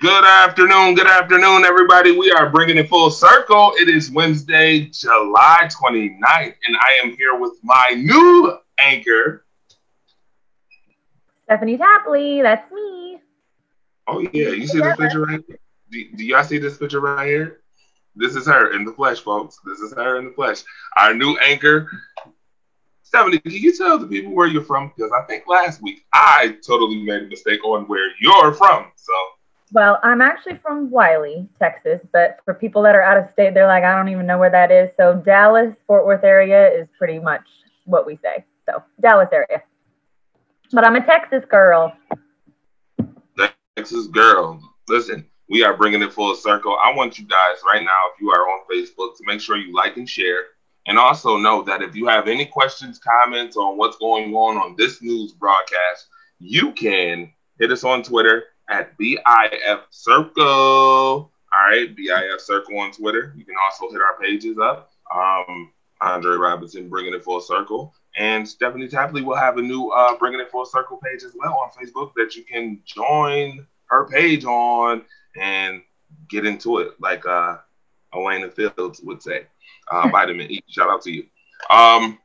Good afternoon, good afternoon, everybody. We are bringing it full circle. It is Wednesday, July 29th, and I am here with my new anchor, Stephanie Tapley. That's me. Oh, yeah. You see this picture right here? Do, do y'all see this picture right here? This is her in the flesh, folks. This is her in the flesh. Our new anchor. Stephanie, can you tell the people where you're from? Because I think last week I totally made a mistake on where you're from. So well, I'm actually from Wylie, Texas, but for people that are out of state, they're like, I don't even know where that is. So Dallas, Fort Worth area is pretty much what we say. So Dallas area. But I'm a Texas girl. Texas girl. Listen, we are bringing it full circle. I want you guys right now, if you are on Facebook, to make sure you like and share. And also know that if you have any questions, comments on what's going on on this news broadcast, you can hit us on Twitter at BIF Circle. All right, BIF Circle on Twitter. You can also hit our pages up. Um, Andre Robinson bringing it full circle. And Stephanie Tapley will have a new uh, Bringing It Full Circle page as well on Facebook that you can join her page on and get into it, like uh, Elena Fields would say. Uh, vitamin E, shout out to you. Um,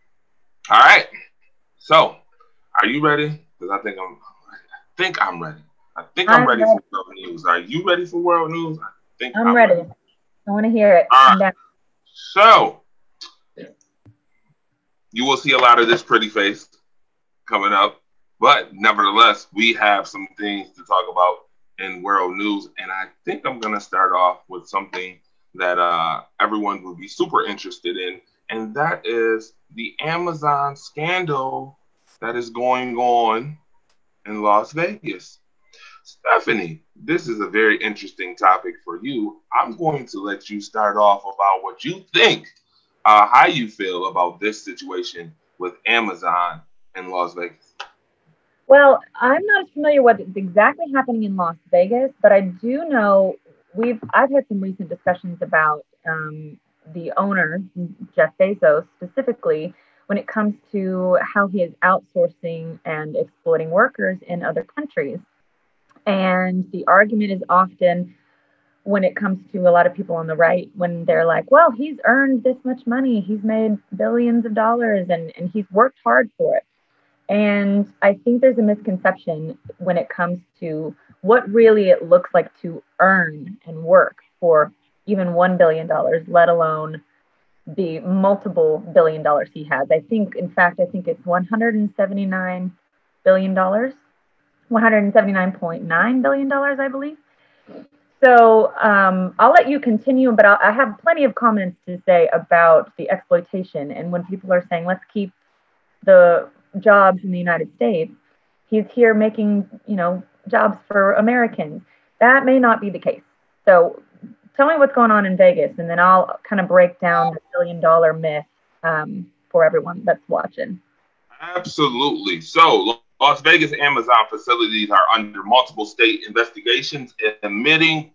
all right. So, are you ready? Because I think I'm, I think I'm ready. I think I'm, I'm ready, ready, for world news. Are you ready for world news? I think I'm, I'm ready. ready. I want to hear it. Right. So you will see a lot of this pretty face coming up, but nevertheless, we have some things to talk about in world news, and I think I'm gonna start off with something that uh, everyone will be super interested in, and that is the Amazon scandal that is going on in Las Vegas. Stephanie, this is a very interesting topic for you. I'm going to let you start off about what you think, uh, how you feel about this situation with Amazon in Las Vegas. Well, I'm not as familiar what's exactly happening in Las Vegas, but I do know we've I've had some recent discussions about um, the owner, Jeff Bezos, specifically when it comes to how he is outsourcing and exploiting workers in other countries. And the argument is often when it comes to a lot of people on the right, when they're like, well, he's earned this much money, he's made billions of dollars, and, and he's worked hard for it. And I think there's a misconception when it comes to what really it looks like to earn and work for even $1 billion, let alone the multiple billion dollars he has. I think, in fact, I think it's $179 billion 179.9 billion dollars, I believe. So um, I'll let you continue, but I'll, I have plenty of comments to say about the exploitation. And when people are saying, let's keep the jobs in the United States, he's here making, you know, jobs for Americans. That may not be the case. So tell me what's going on in Vegas, and then I'll kind of break down the billion dollar myth um, for everyone that's watching. Absolutely. So Las Vegas Amazon facilities are under multiple state investigations admitting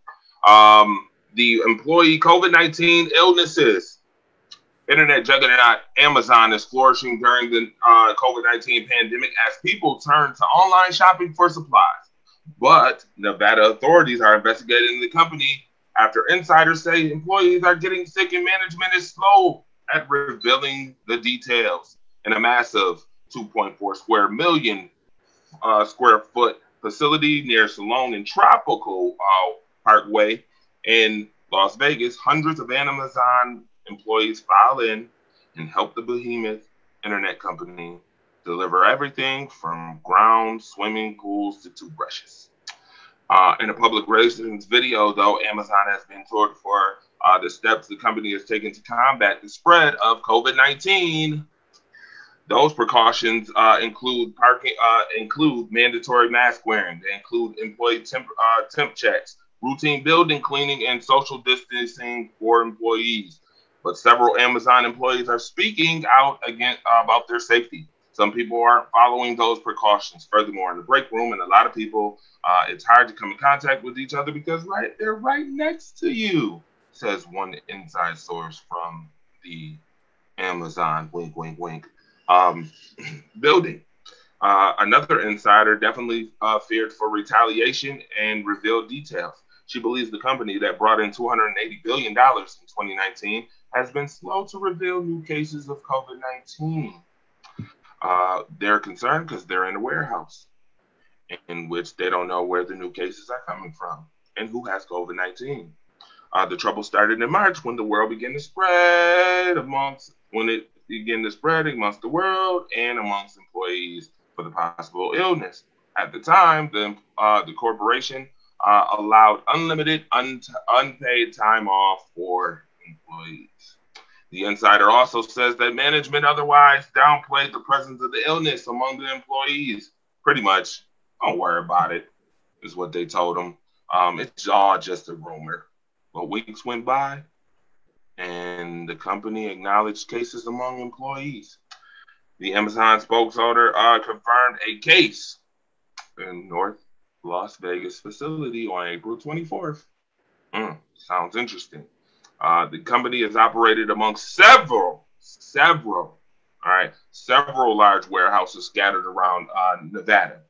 um, the employee COVID 19 illnesses. Internet juggernaut Amazon is flourishing during the uh, COVID 19 pandemic as people turn to online shopping for supplies. But Nevada authorities are investigating the company after insiders say employees are getting sick and management is slow at revealing the details. In a massive 2.4 square million uh, square foot facility near Salon and Tropical uh, Parkway in Las Vegas. Hundreds of Amazon employees file in and help the behemoth internet company deliver everything from ground swimming pools to toothbrushes. Uh, in a public relations video, though, Amazon has been toured for uh, the steps the company has taken to combat the spread of COVID 19 those precautions uh, include parking, uh, include mandatory mask wearing. They include employee temp, uh, temp checks, routine building cleaning, and social distancing for employees. But several Amazon employees are speaking out again about their safety. Some people aren't following those precautions. Furthermore, in the break room, and a lot of people, uh, it's hard to come in contact with each other because right they're right next to you, says one inside source from the Amazon. Wink, wink, wink um, building. Uh, another insider definitely uh, feared for retaliation and revealed details. she believes the company that brought in $280 billion in 2019 has been slow to reveal new cases of COVID 19. Uh, they're concerned because they're in a warehouse in which they don't know where the new cases are coming from and who has COVID 19. Uh, the trouble started in March when the world began to spread amongst, when it began to spread amongst the world and amongst employees for the possible illness. At the time, the, uh, the corporation uh, allowed unlimited, un- unpaid time off for employees. The insider also says that management otherwise downplayed the presence of the illness among the employees. Pretty much, don't worry about it, is what they told him. Um, it's all just a rumor. But weeks went by, and the company acknowledged cases among employees. The Amazon spokesholder uh, confirmed a case in North Las Vegas facility on April 24th. Mm, sounds interesting. Uh, the company is operated among several, several, all right, several large warehouses scattered around uh, Nevada,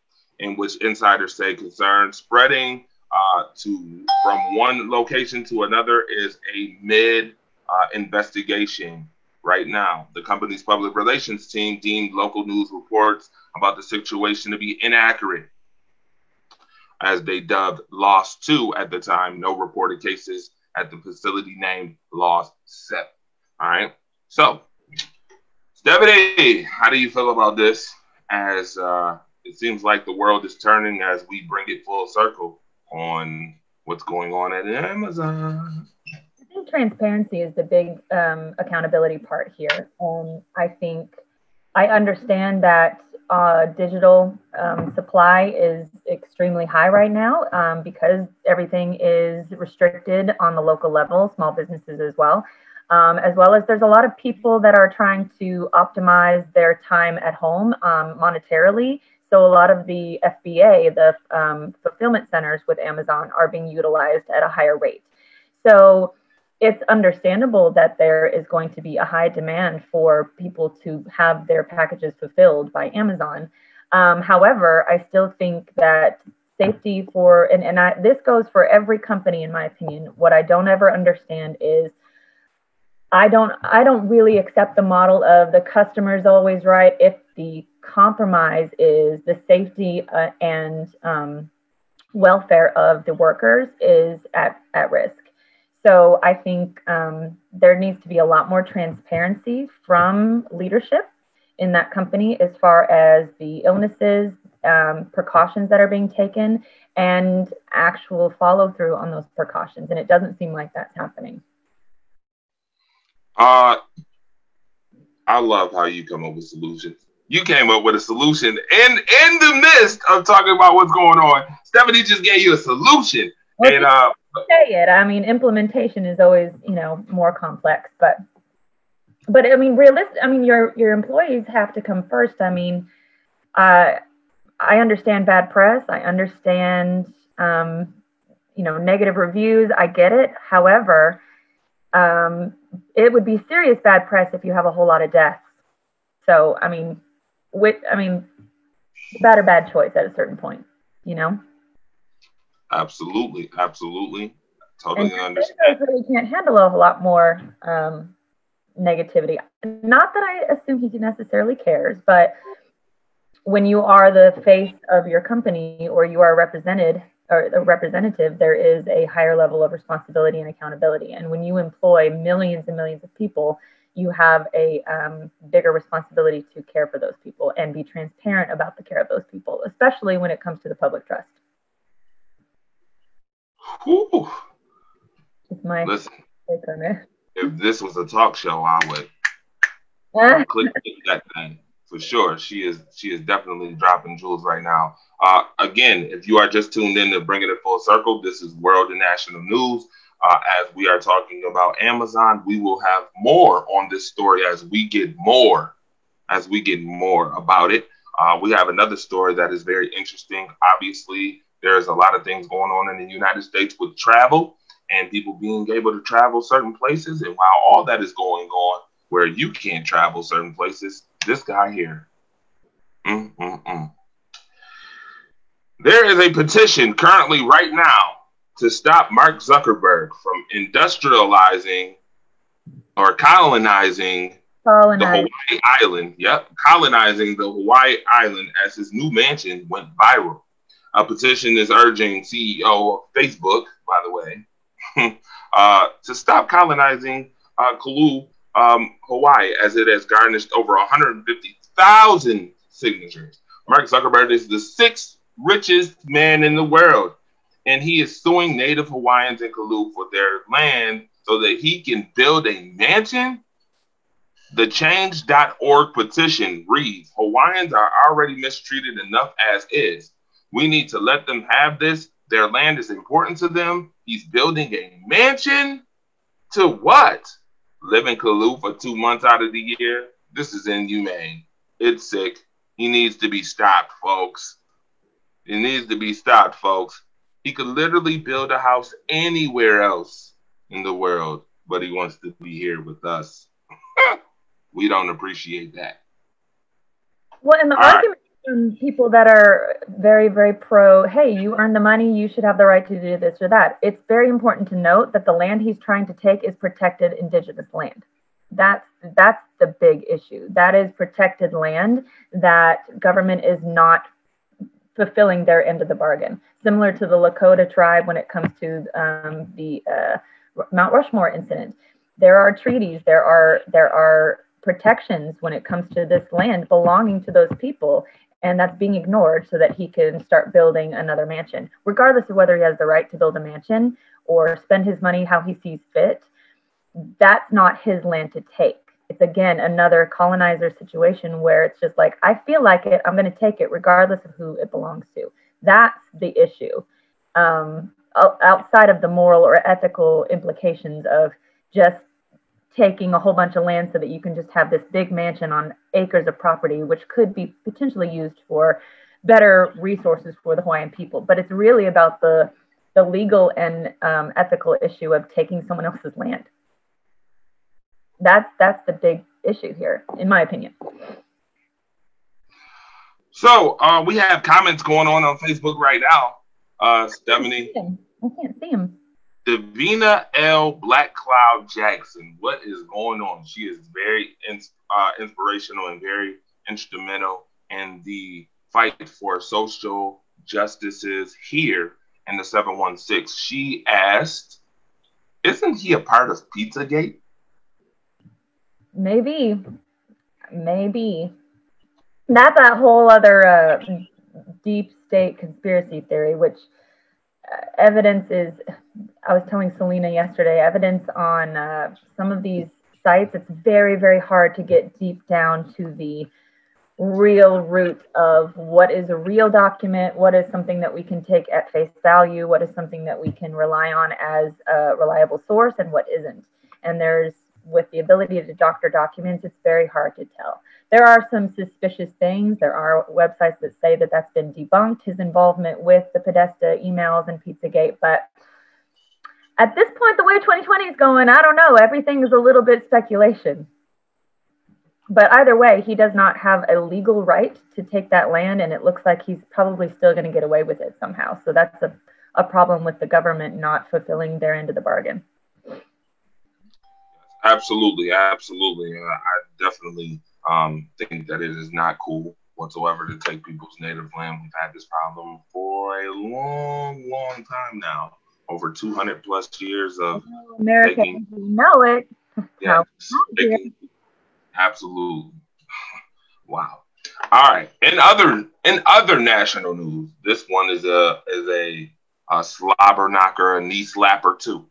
in which insiders say concern spreading uh, to from one location to another is a mid uh, investigation right now. The company's public relations team deemed local news reports about the situation to be inaccurate as they dubbed Lost 2 at the time. No reported cases at the facility named Lost 7. All right. So, Stephanie, how do you feel about this? As uh, it seems like the world is turning as we bring it full circle on what's going on at Amazon. Think transparency is the big um, accountability part here. Um, I think I understand that uh, digital um, supply is extremely high right now um, because everything is restricted on the local level, small businesses as well. Um, as well as there's a lot of people that are trying to optimize their time at home um, monetarily. So a lot of the FBA, the um, fulfillment centers with Amazon, are being utilized at a higher rate. So it's understandable that there is going to be a high demand for people to have their packages fulfilled by Amazon. Um, however, I still think that safety for and, and I, this goes for every company in my opinion. What I don't ever understand is I don't I don't really accept the model of the customer's always right if the compromise is the safety uh, and um, welfare of the workers is at, at risk. So I think um, there needs to be a lot more transparency from leadership in that company as far as the illnesses, um, precautions that are being taken, and actual follow through on those precautions. And it doesn't seem like that's happening. Uh, I love how you come up with solutions. You came up with a solution in in the midst of talking about what's going on. Stephanie just gave you a solution, well, and uh, say it. I mean, implementation is always, you know, more complex, but but I mean, realistic. I mean, your your employees have to come first. I mean, uh, I understand bad press. I understand, um, you know, negative reviews. I get it. However, um, it would be serious bad press if you have a whole lot of deaths. So, I mean, with I mean, bad or bad choice at a certain point, you know. Absolutely, absolutely, totally and understand. Really can't handle a lot more um, negativity. Not that I assume he necessarily cares, but when you are the face of your company or you are represented or a representative, there is a higher level of responsibility and accountability. And when you employ millions and millions of people, you have a um, bigger responsibility to care for those people and be transparent about the care of those people, especially when it comes to the public trust. Whew. my Listen, if this was a talk show, I would click that thing for sure. She is she is definitely dropping jewels right now. Uh, again, if you are just tuned in to bring it a full circle, this is World and National News. Uh, as we are talking about Amazon, we will have more on this story as we get more, as we get more about it. Uh, we have another story that is very interesting. Obviously, there's a lot of things going on in the United States with travel and people being able to travel certain places. And while all that is going on, where you can't travel certain places, this guy here. Mm-mm-mm. There is a petition currently, right now, to stop Mark Zuckerberg from industrializing or colonizing Colonize. the Hawaii island. Yep, colonizing the Hawaii island as his new mansion went viral. A petition is urging CEO of Facebook, by the way, uh, to stop colonizing uh, Kulu, um, Hawaii, as it has garnished over 150,000 signatures. Mark Zuckerberg is the sixth richest man in the world, and he is suing Native Hawaiians in Kulu for their land so that he can build a mansion. The change.org petition reads Hawaiians are already mistreated enough as is. We need to let them have this. Their land is important to them. He's building a mansion to what? Live in Kalu for two months out of the year? This is inhumane. It's sick. He needs to be stopped, folks. It needs to be stopped, folks. He could literally build a house anywhere else in the world, but he wants to be here with us. we don't appreciate that. Well, and the All argument from people that are very, very pro, hey, you earn the money, you should have the right to do this or that. It's very important to note that the land he's trying to take is protected indigenous land. That's that's the big issue. That is protected land that government is not fulfilling their end of the bargain. Similar to the Lakota tribe when it comes to um, the uh, Mount Rushmore incident. There are treaties, there are there are protections when it comes to this land belonging to those people and that's being ignored so that he can start building another mansion regardless of whether he has the right to build a mansion or spend his money how he sees fit. That's not his land to take. It's again another colonizer situation where it's just like i feel like it i'm going to take it regardless of who it belongs to. That's the issue um, outside of the moral or ethical implications of just taking a whole bunch of land so that you can just have this big mansion on acres of property, which could be potentially used for better resources for the Hawaiian people. But it's really about the the legal and um, ethical issue of taking someone else's land. That's that's the big issue here, in my opinion. So uh, we have comments going on on Facebook right now. Uh, Stephanie, I can't see him. Davina L. Black Cloud Jackson. What is going on? She is very uh, inspirational and very instrumental in the fight for social justices here in the 716. She asked, Isn't he a part of Pizzagate? Maybe. Maybe. That's a whole other uh, deep state conspiracy theory, which evidence is, I was telling Selena yesterday, evidence on uh, some of these sites, it's very, very hard to get deep down to the real root of what is a real document, what is something that we can take at face value, what is something that we can rely on as a reliable source, and what isn't. And there's, with the ability to doctor documents, it's very hard to tell. There are some suspicious things. There are websites that say that that's been debunked, his involvement with the Podesta emails and Pizzagate. But at this point, the way 2020 is going, I don't know. Everything is a little bit speculation. But either way, he does not have a legal right to take that land, and it looks like he's probably still going to get away with it somehow. So that's a, a problem with the government not fulfilling their end of the bargain. Absolutely, absolutely. Uh, I definitely um, think that it is not cool whatsoever to take people's native land. We've had this problem for a long, long time now. Over 200 plus years of America, taking, you know it. Yeah, taking, absolutely. Wow. All right. In other in other national news, this one is a is a, a slobber knocker, a knee slapper too.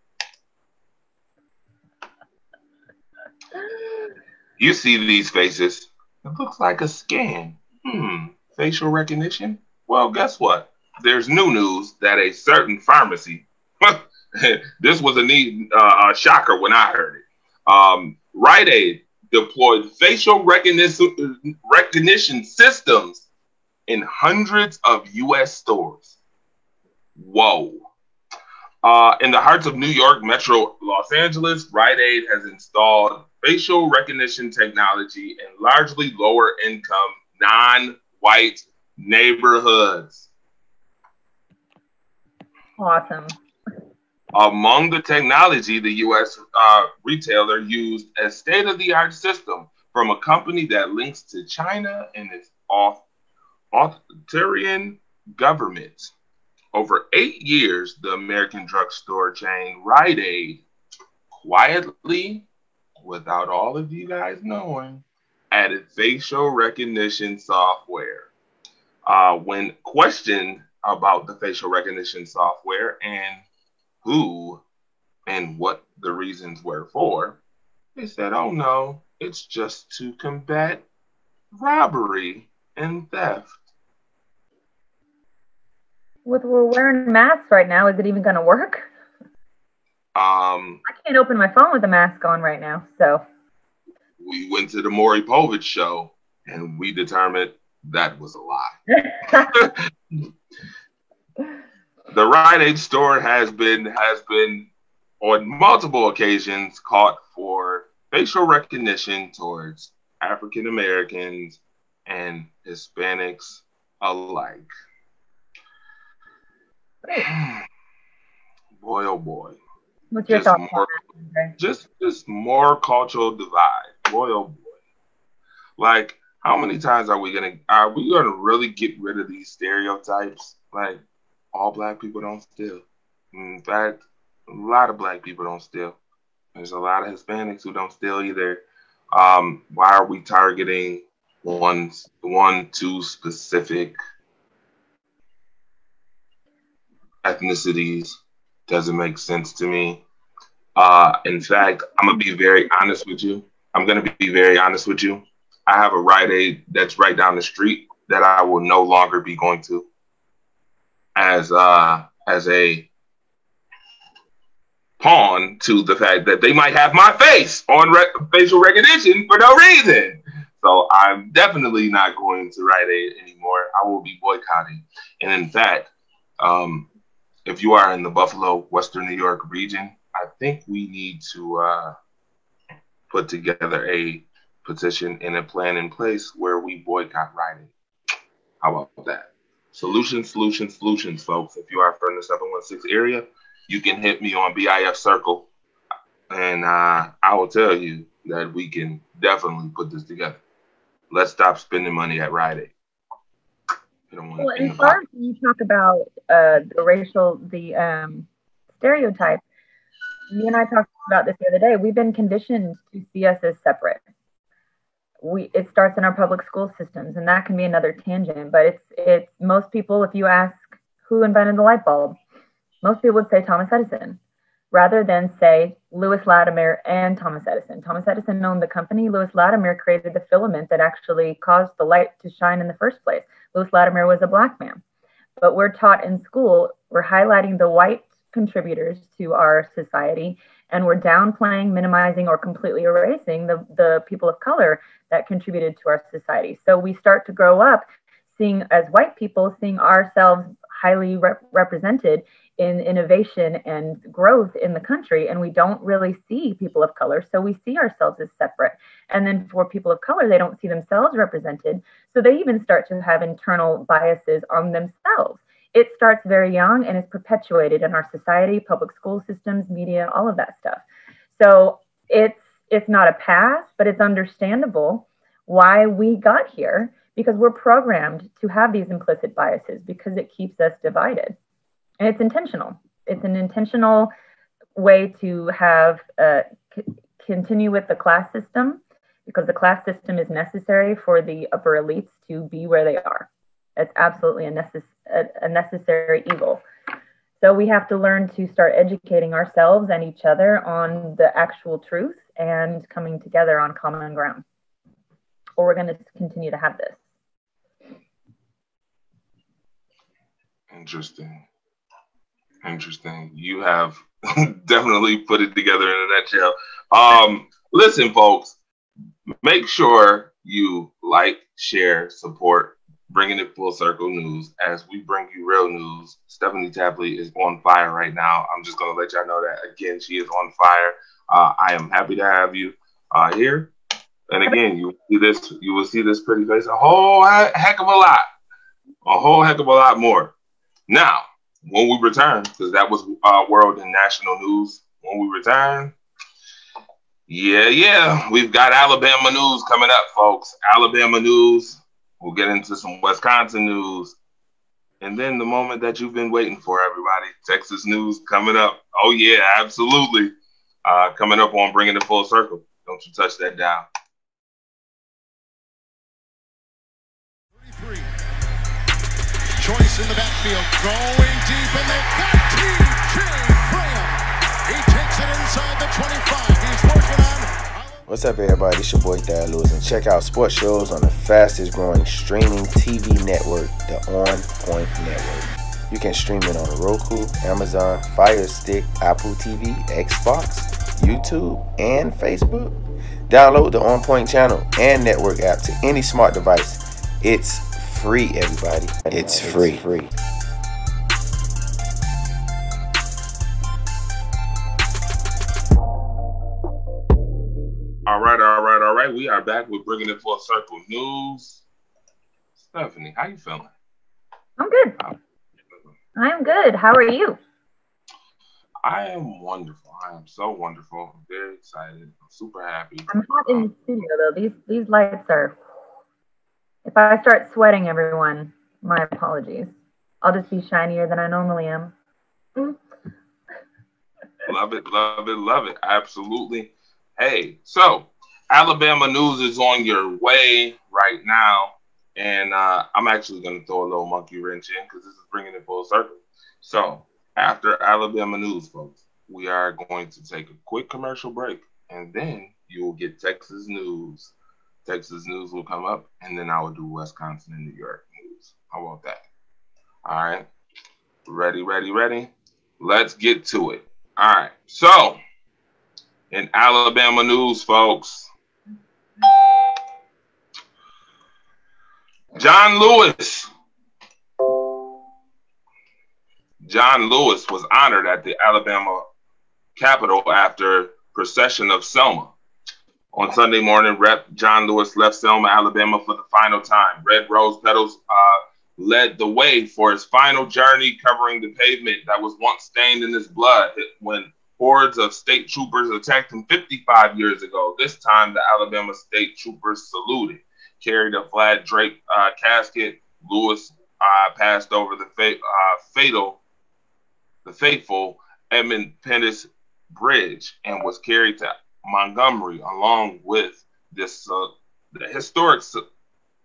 You see these faces. It looks like a scan. Hmm. Facial recognition? Well, guess what? There's new news that a certain pharmacy, this was a neat uh, shocker when I heard it. Um, Rite Aid deployed facial recognition, recognition systems in hundreds of US stores. Whoa. Uh, in the hearts of New York, Metro Los Angeles, Rite Aid has installed facial recognition technology in largely lower income, non white neighborhoods. Awesome. Among the technology the U.S. Uh, retailer used a state of the art system from a company that links to China and its authoritarian government. Over eight years, the American drugstore chain Rite Aid quietly, without all of you guys knowing, added facial recognition software. Uh, when questioned about the facial recognition software and who and what the reasons were for, they said, oh no, it's just to combat robbery and theft. With we're wearing masks right now, is it even going to work? Um, I can't open my phone with a mask on right now, so. We went to the Maury Povich show and we determined that was a lie. the Rite Aid store has been has been on multiple occasions caught for facial recognition towards African Americans and Hispanics alike. boy, oh boy. What's your just thoughts? more, just just more cultural divide. Boy, oh boy. Like, how many times are we gonna are we gonna really get rid of these stereotypes? Like, all black people don't steal. In fact, a lot of black people don't steal. There's a lot of Hispanics who don't steal either. Um, why are we targeting one, one, two specific ethnicities? Doesn't make sense to me. Uh, in fact, I'm gonna be very honest with you. I'm gonna be very honest with you. I have a Rite Aid that's right down the street that I will no longer be going to as uh, as a pawn to the fact that they might have my face on re- facial recognition for no reason. So I'm definitely not going to Rite Aid anymore. I will be boycotting. And in fact, um, if you are in the Buffalo, Western New York region, I think we need to uh, put together a petition and a plan in place where we boycott Aid. How about that? Solutions, solutions, solutions, folks. If you are from the 716 area, you can hit me on BIF Circle, and uh, I will tell you that we can definitely put this together. Let's stop spending money at Rite Aid. Well, as far as you talk about uh, the racial, the um, stereotype, you and I talked about this the other day. We've been conditioned to see us as separate. We it starts in our public school systems, and that can be another tangent. But it's it's most people. If you ask who invented the light bulb, most people would say Thomas Edison rather than say Lewis Latimer and Thomas Edison. Thomas Edison owned the company. Lewis Latimer created the filament that actually caused the light to shine in the first place. Lewis Latimer was a black man. But we're taught in school, we're highlighting the white contributors to our society and we're downplaying, minimizing, or completely erasing the, the people of color that contributed to our society. So we start to grow up seeing, as white people, seeing ourselves highly rep- represented in innovation and growth in the country and we don't really see people of color so we see ourselves as separate. And then for people of color they don't see themselves represented so they even start to have internal biases on themselves. It starts very young and is perpetuated in our society public school systems media all of that stuff. So it's it's not a past but it's understandable why we got here because we're programmed to have these implicit biases because it keeps us divided and it's intentional. It's an intentional way to have uh, c- continue with the class system because the class system is necessary for the upper elites to be where they are. It's absolutely a, necess- a, a necessary evil. So we have to learn to start educating ourselves and each other on the actual truth and coming together on common ground. Or we're going to continue to have this. Interesting. Interesting. You have definitely put it together in a nutshell. Um, listen, folks, make sure you like, share, support Bringing It Full Circle News as we bring you real news. Stephanie Tapley is on fire right now. I'm just going to let y'all know that again, she is on fire. Uh, I am happy to have you uh, here. And again, you see this, you will see this pretty face a whole heck of a lot, a whole heck of a lot more. Now, when we return, because that was uh, world and national news. When we return, yeah, yeah, we've got Alabama news coming up, folks. Alabama news. We'll get into some Wisconsin news. And then the moment that you've been waiting for, everybody, Texas news coming up. Oh, yeah, absolutely. Uh, coming up on Bringing It Full Circle. Don't you touch that down. Choice in the backfield, going and they've got T.J. Graham. He takes it inside the 25. He's working on. What's up, everybody? It's your boy Thad Lewis, and check out sports shows on the fastest growing streaming TV network, the On Point Network. You can stream it on Roku, Amazon, Fire Stick, Apple TV, Xbox, YouTube, and Facebook. Download the On Point channel and network app to any smart device. It's free, everybody. It's free. It's free. All right, all right, all right. We are back with bringing it full circle news. Stephanie, how you feeling? I'm good. I'm good. How are you? I am wonderful. I am so wonderful. I'm very excited. I'm super happy. I'm hot in the studio though. These these lights are if I start sweating, everyone, my apologies. I'll just be shinier than I normally am. Mm. love it, love it, love it. Absolutely. Hey, so Alabama news is on your way right now. And uh, I'm actually going to throw a little monkey wrench in because this is bringing it full circle. So, after Alabama news, folks, we are going to take a quick commercial break and then you will get Texas news. Texas news will come up, and then I will do Wisconsin and New York news. How about that? All right. Ready, ready, ready? Let's get to it. All right. So, in Alabama news, folks, John Lewis. John Lewis was honored at the Alabama Capitol after procession of Selma. On Sunday morning, Rep. John Lewis left Selma, Alabama for the final time. Red rose petals uh, led the way for his final journey, covering the pavement that was once stained in his blood when hordes of state troopers attacked him 55 years ago. This time, the Alabama state troopers saluted, carried a flag draped uh, casket. Lewis uh, passed over the fa- uh, fatal, the fateful Edmund Pettus Bridge and was carried to Montgomery, along with this the historic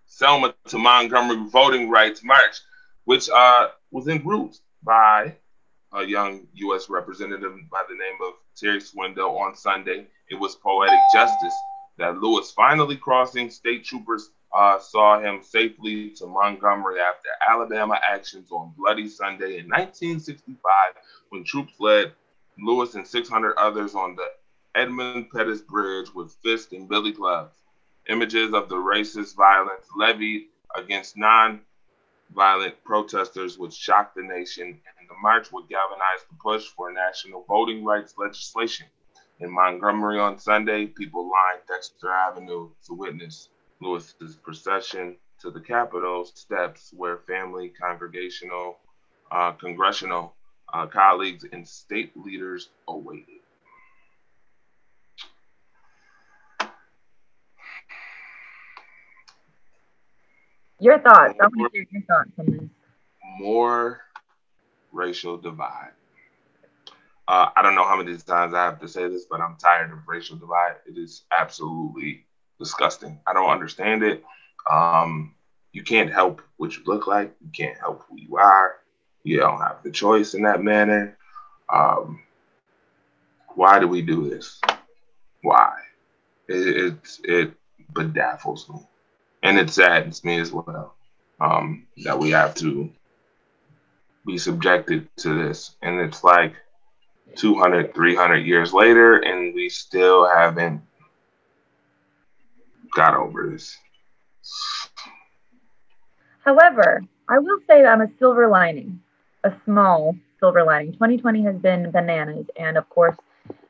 Selma to Montgomery voting rights march, which uh, was en route by a young U.S. representative by the name of Terry Swindell on Sunday. It was poetic justice that Lewis finally crossing state troopers uh, saw him safely to Montgomery after Alabama actions on Bloody Sunday in 1965 when troops led Lewis and 600 others on the Edmund Pettus Bridge with fists and billy clubs. Images of the racist violence levied against non-violent protesters would shock the nation, and the march would galvanize the push for national voting rights legislation. In Montgomery on Sunday, people lined Dexter Avenue to witness Lewis's procession to the Capitol steps, where family, congregational, uh, congressional uh, colleagues, and state leaders awaited. Your thoughts. I want to hear your thoughts on this. More racial divide. Uh, I don't know how many times I have to say this, but I'm tired of racial divide. It is absolutely disgusting. I don't understand it. Um, you can't help what you look like. You can't help who you are. You don't have the choice in that manner. Um, why do we do this? Why? It, it, it me and it saddens me as well um, that we have to be subjected to this. And it's like 200, 300 years later, and we still haven't got over this. However, I will say that I'm a silver lining, a small silver lining. 2020 has been bananas, and of course,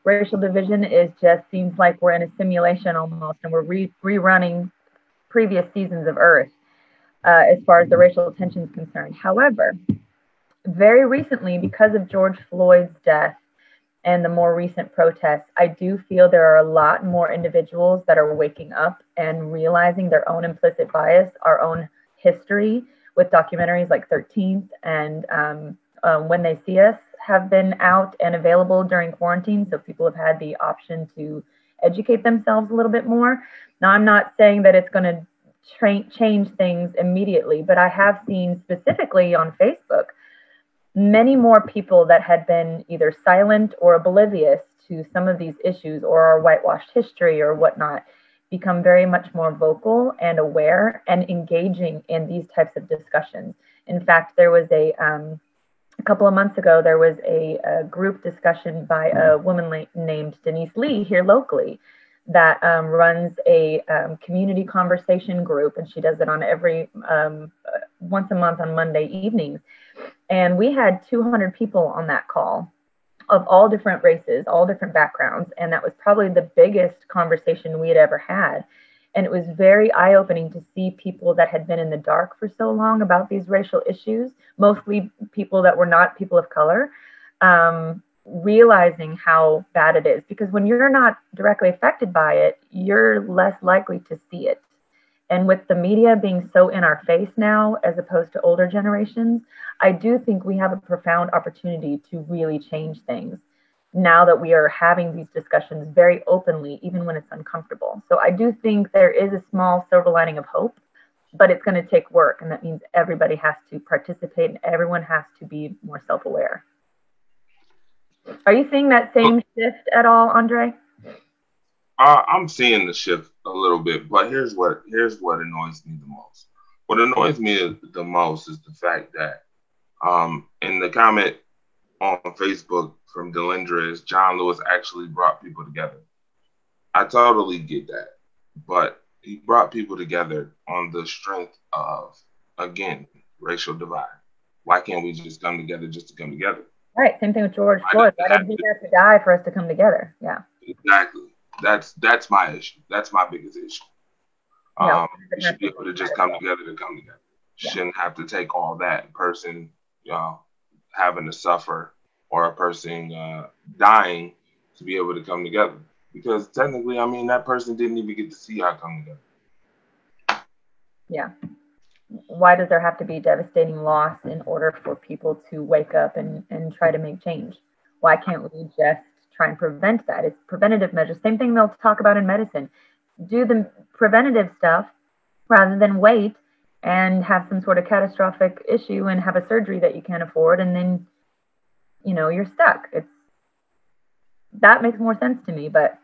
racial division is just seems like we're in a simulation almost, and we're re- rerunning previous seasons of Earth uh, as far as the racial tension is concerned. However, very recently, because of George Floyd's death and the more recent protests, I do feel there are a lot more individuals that are waking up and realizing their own implicit bias, our own history with documentaries like 13th and um, uh, When They See Us have been out and available during quarantine. So people have had the option to educate themselves a little bit more. Now, I'm not saying that it's going to tra- change things immediately, but I have seen specifically on Facebook many more people that had been either silent or oblivious to some of these issues or our whitewashed history or whatnot become very much more vocal and aware and engaging in these types of discussions. In fact, there was a um, a couple of months ago, there was a, a group discussion by a woman named Denise Lee here locally that um, runs a um, community conversation group, and she does it on every um, uh, once a month on Monday evenings. And we had 200 people on that call of all different races, all different backgrounds, and that was probably the biggest conversation we had ever had. And it was very eye opening to see people that had been in the dark for so long about these racial issues, mostly people that were not people of color, um, realizing how bad it is. Because when you're not directly affected by it, you're less likely to see it. And with the media being so in our face now, as opposed to older generations, I do think we have a profound opportunity to really change things now that we are having these discussions very openly, even when it's uncomfortable. So I do think there is a small silver lining of hope, but it's going to take work. And that means everybody has to participate and everyone has to be more self aware. Are you seeing that same shift at all, Andre? Uh, I'm seeing the shift a little bit, but here's what here's what annoys me the most. What annoys me the most is the fact that um, in the comment on Facebook from Delindra is John Lewis actually brought people together. I totally get that, but he brought people together on the strength of again racial divide. Why can't we just come together just to come together? Right. Same thing with George Floyd. Why did he have to die for us to come together? Yeah. Exactly. That's that's my issue. That's my biggest issue. Um, we should be able to just come together to come together. Yeah. Shouldn't have to take all that person, you know, having to suffer or a person uh, dying to be able to come together. Because technically, I mean, that person didn't even get to see how come together. Yeah. Why does there have to be devastating loss in order for people to wake up and, and try to make change? Why can't we just try and prevent that? It's preventative measures. Same thing they'll talk about in medicine. Do the preventative stuff rather than wait and have some sort of catastrophic issue and have a surgery that you can't afford and then you know you're stuck it's that makes more sense to me but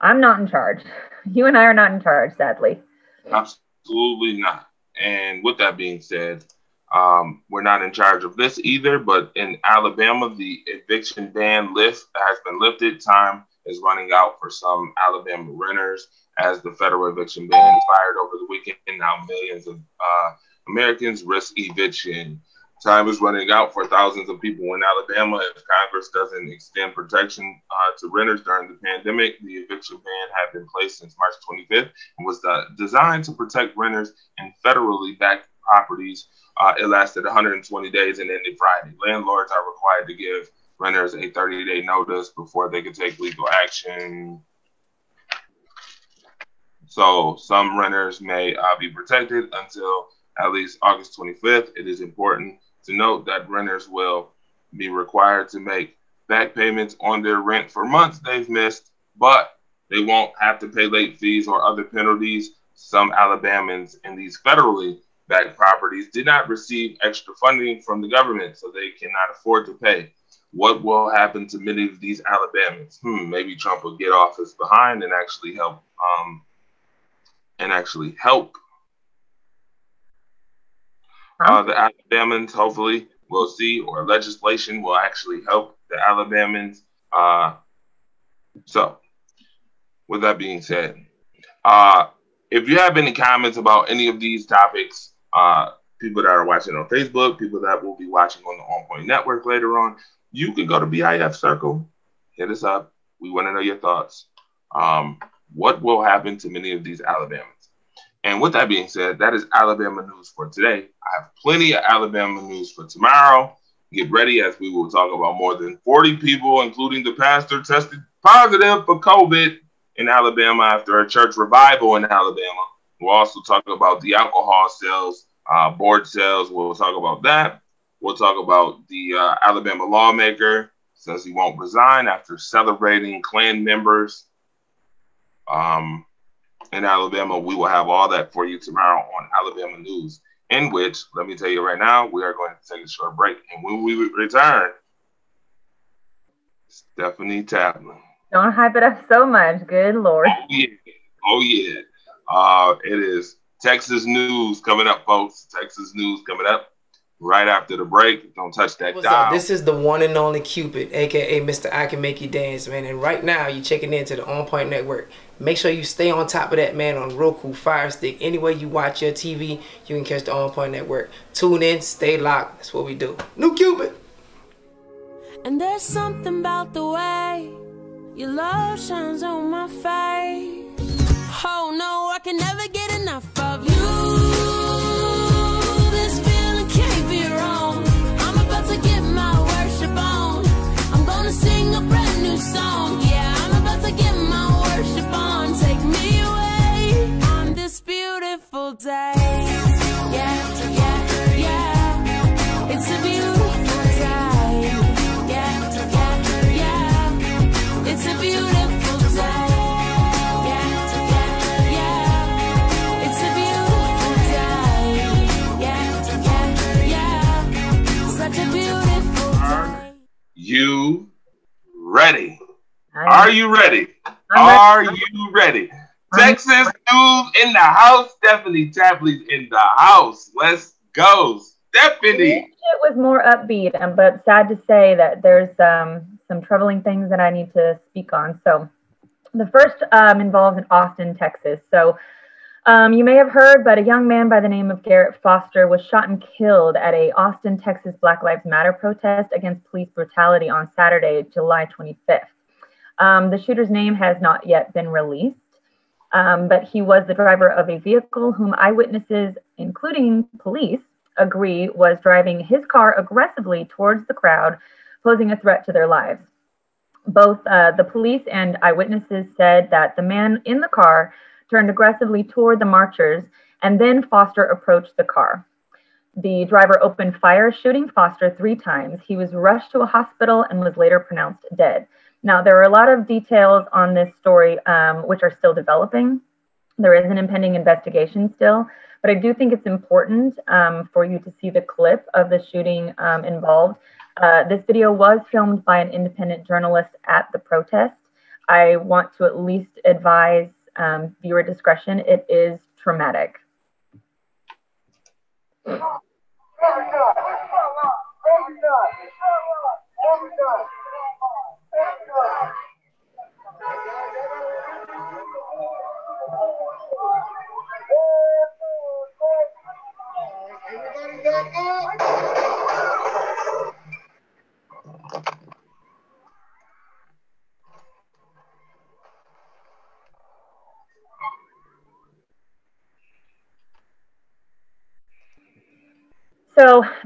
i'm not in charge you and i are not in charge sadly absolutely not and with that being said um, we're not in charge of this either but in alabama the eviction ban lift has been lifted. Time is running out for some alabama renters as the federal eviction ban expired over the weekend. Now millions of uh, americans risk eviction. Time is running out for thousands of people in Alabama. If Congress doesn't extend protection uh, to renters during the pandemic. The eviction ban had been placed since March 25th and was uh, designed to protect renters in federally backed properties. Uh, it lasted 120 days and ended Friday. Landlords are required to give renters a 30 day notice before they can take legal action. So some renters may uh, be protected until at least August 25th. It is important to note that renters will be required to make back payments on their rent for months they've missed, but they won't have to pay late fees or other penalties. Some Alabamans in these federally backed properties did not receive extra funding from the government, so they cannot afford to pay. What will happen to many of these Alabamans? Hmm, maybe Trump will get off his behind and actually help um, and actually help uh, the Alabamans hopefully we'll see, or legislation will actually help the Alabamans. Uh, so, with that being said, uh, if you have any comments about any of these topics, uh, people that are watching on Facebook, people that will be watching on the OnPoint Network later on, you can go to BIF Circle, hit us up. We want to know your thoughts. Um, what will happen to many of these Alabamans? And with that being said, that is Alabama news for today. I have plenty of Alabama news for tomorrow. get ready as we will talk about more than 40 people, including the pastor, tested positive for COVID in Alabama after a church revival in Alabama. We'll also talk about the alcohol sales, uh, board sales. We'll talk about that. We'll talk about the uh, Alabama lawmaker says he won't resign after celebrating Klan members um, in Alabama. We will have all that for you tomorrow on Alabama News in which, let me tell you right now, we are going to take a short break. And when we return, Stephanie Tapley. Don't hype it up so much. Good Lord. Oh, yeah. Oh, yeah. Uh, it is Texas news coming up, folks. Texas news coming up right after the break. Don't touch that What's dial. Up? This is the one and only Cupid, aka Mr. I Can Make You Dance, man. And right now, you're checking into the OnPoint Network. Make sure you stay on top of that, man, on Roku, Fire Stick. Anywhere you watch your TV, you can catch the OnPoint Network. Tune in, stay locked. That's what we do. New Cupid. And there's something about the way your love shines on my face. Are you ready? Are you ready? Texas news in the house. Stephanie Tapley's in the house. Let's go, Stephanie. It was more upbeat, um, but sad to say that there's um, some troubling things that I need to speak on. So, the first um, involves in Austin, Texas. So, um, you may have heard, but a young man by the name of Garrett Foster was shot and killed at a Austin, Texas Black Lives Matter protest against police brutality on Saturday, July 25th. Um, the shooter's name has not yet been released, um, but he was the driver of a vehicle whom eyewitnesses, including police, agree was driving his car aggressively towards the crowd, posing a threat to their lives. Both uh, the police and eyewitnesses said that the man in the car turned aggressively toward the marchers, and then Foster approached the car. The driver opened fire, shooting Foster three times. He was rushed to a hospital and was later pronounced dead. Now, there are a lot of details on this story um, which are still developing. There is an impending investigation still, but I do think it's important um, for you to see the clip of the shooting um, involved. Uh, this video was filmed by an independent journalist at the protest. I want to at least advise um, viewer discretion. It is traumatic. So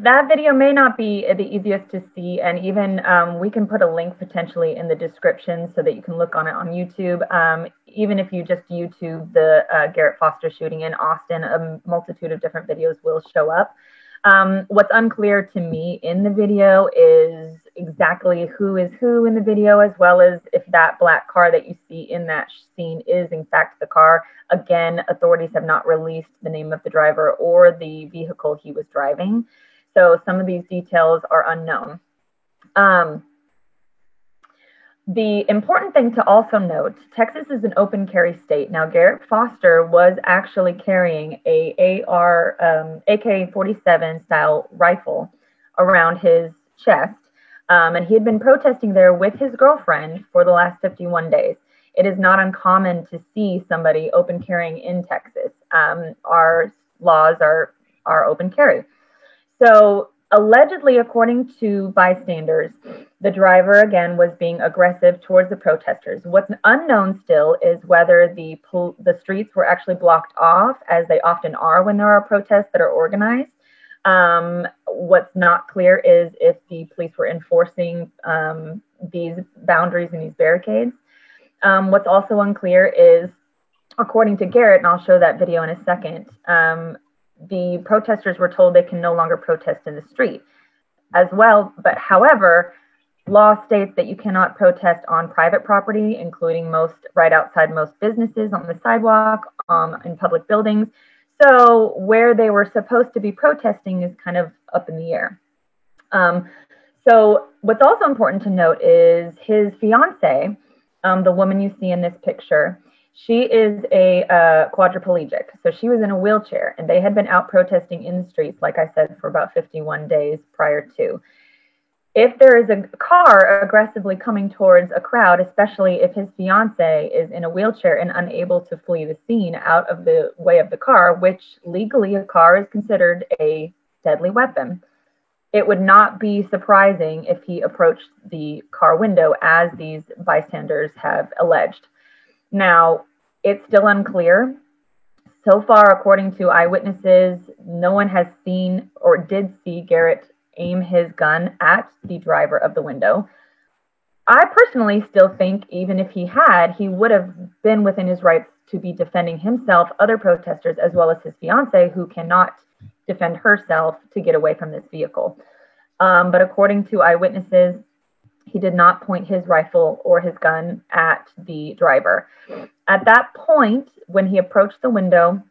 that video may not be the easiest to see, and even um, we can put a link potentially in the description so that you can look on it on YouTube. Um, even if you just YouTube the uh, Garrett Foster shooting in Austin, a multitude of different videos will show up. Um, what's unclear to me in the video is exactly who is who in the video, as well as if that black car that you see in that scene is in fact the car. Again, authorities have not released the name of the driver or the vehicle he was driving. So some of these details are unknown. Um, the important thing to also note, Texas is an open carry state. Now, Garrett Foster was actually carrying a AR um, AK-47 style rifle around his chest, um, and he had been protesting there with his girlfriend for the last 51 days. It is not uncommon to see somebody open carrying in Texas. Um, our laws are are open carry. So Allegedly, according to bystanders, the driver again was being aggressive towards the protesters. What's unknown still is whether the the streets were actually blocked off, as they often are when there are protests that are organized. Um, what's not clear is if the police were enforcing um, these boundaries and these barricades. Um, what's also unclear is, according to Garrett, and I'll show that video in a second, um, the protesters were told they can no longer protest in the street as well. But however, law states that you cannot protest on private property, including most right outside most businesses on the sidewalk, um, in public buildings. So where they were supposed to be protesting is kind of up in the air. Um, so what's also important to note is his fiance, um, the woman you see in this picture, she is a uh, quadriplegic. So she was in a wheelchair and they had been out protesting in the streets, like I said, for about 51 days prior to. If there is a car aggressively coming towards a crowd, especially if his fiance is in a wheelchair and unable to flee the scene out of the way of the car, which legally a car is considered a deadly weapon, it would not be surprising if he approached the car window as these bystanders have alleged. Now, it's still unclear. So far, according to eyewitnesses, no one has seen or did see Garrett aim his gun at the driver of the window. I personally still think, even if he had, he would have been within his rights to be defending himself, other protesters, as well as his fiance, who cannot defend herself to get away from this vehicle. Um, but according to eyewitnesses, he did not point his rifle or his gun at the driver. At that point, when he approached the window,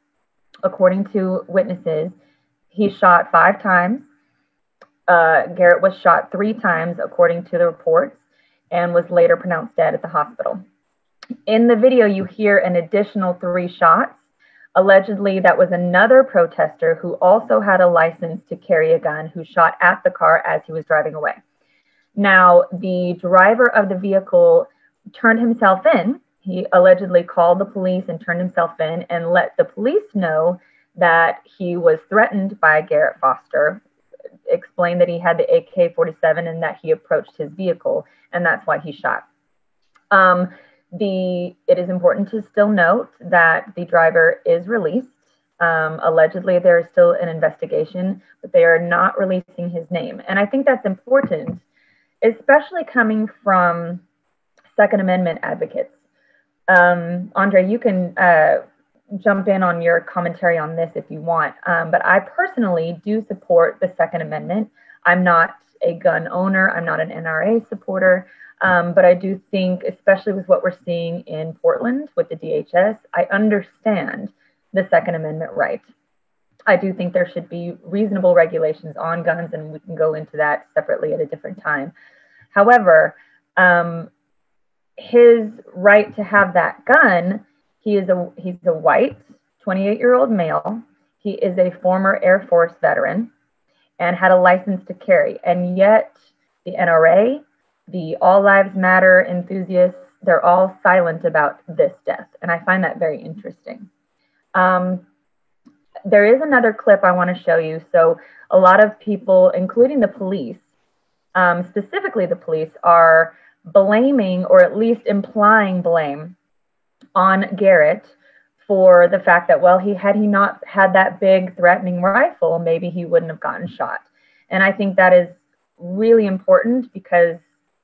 according to witnesses, he shot five times. Uh, Garrett was shot three times, according to the reports, and was later pronounced dead at the hospital. In the video, you hear an additional three shots. Allegedly, that was another protester who also had a license to carry a gun who shot at the car as he was driving away. Now, the driver of the vehicle turned himself in. He allegedly called the police and turned himself in and let the police know that he was threatened by Garrett Foster, explained that he had the AK 47 and that he approached his vehicle, and that's why he shot. Um, the it is important to still note that the driver is released. Um, allegedly, there is still an investigation, but they are not releasing his name, and I think that's important especially coming from Second Amendment advocates. Um, Andre, you can uh, jump in on your commentary on this if you want, um, but I personally do support the Second Amendment. I'm not a gun owner, I'm not an NRA supporter, um, but I do think, especially with what we're seeing in Portland with the DHS, I understand the Second Amendment right. I do think there should be reasonable regulations on guns, and we can go into that separately at a different time. However, um, his right to have that gun, he is a he's a white 28 year old male. He is a former Air Force veteran and had a license to carry. And yet, the NRA, the All Lives Matter enthusiasts, they're all silent about this death. And I find that very interesting. Um, there is another clip I want to show you. So, a lot of people, including the police, um, specifically the police, are blaming or at least implying blame on Garrett for the fact that, well, he had he not had that big threatening rifle, maybe he wouldn't have gotten shot. And I think that is really important because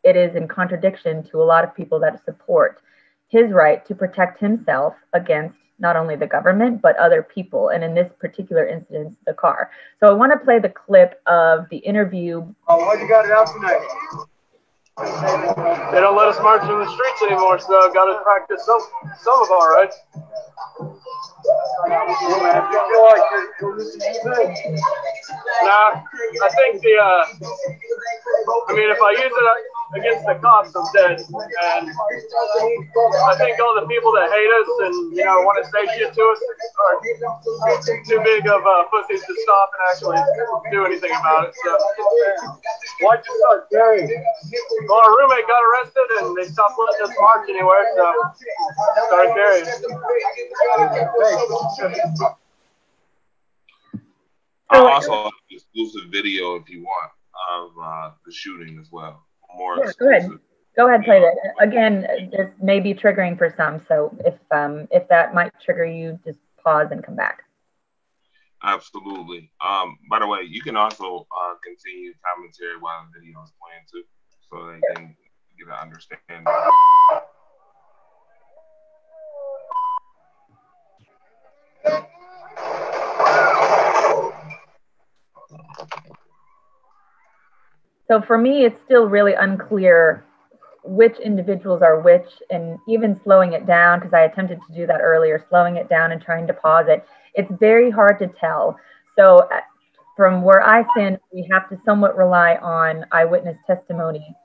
it is in contradiction to a lot of people that support his right to protect himself against not only the government, but other people. And in this particular instance, the car. So I want to play the clip of the interview. Oh, why you got it out tonight? They don't let us march in the streets anymore, so I got to practice some some of our rights. Nah, I think the, uh, I mean, if I use it against the cops, I'm dead. And I think all the people that hate us and, you know, want to say shit to us are too big of uh, pussies to stop and actually do anything about it. So, why'd you start carrying? Well, our roommate got arrested and they stopped letting us march anywhere, so started carrying. I also have an exclusive video if you want of uh, the shooting as well. More go ahead. Go ahead, play that. Again, this may be triggering for some, so if um, if that might trigger you, just pause and come back. Absolutely. Um, by the way, you can also uh, continue commentary while the video is playing too, so they can get an understanding. So for me, it's still really unclear which individuals are which, and even slowing it down, because I attempted to do that earlier, slowing it down and trying to pause it, it's very hard to tell. So uh, from where I stand, we have to somewhat rely on eyewitness testimony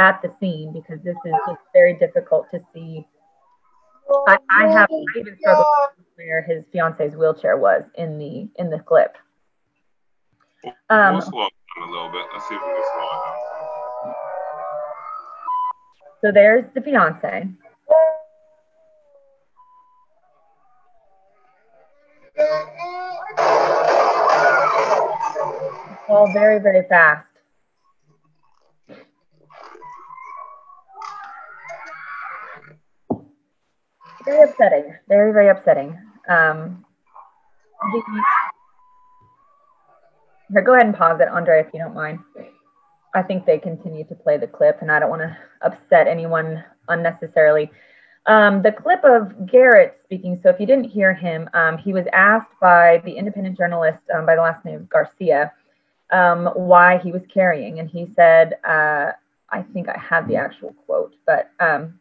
at the scene because this is just very difficult to see. I, I have I even struggled where his fiance's wheelchair was in the in the clip. Um, down a little bit. Let's see if we can slow it down. So there's the fiance. All very, very fast. Very upsetting. Very, very upsetting. Um, the, here, go ahead and pause it, Andre, if you don't mind. I think they continue to play the clip, and I don't want to upset anyone unnecessarily. Um, the clip of Garrett speaking, so if you didn't hear him, um, he was asked by the independent journalist um, by the last name Garcia um, why he was carrying. And he said, uh, I think I have the actual quote, but um,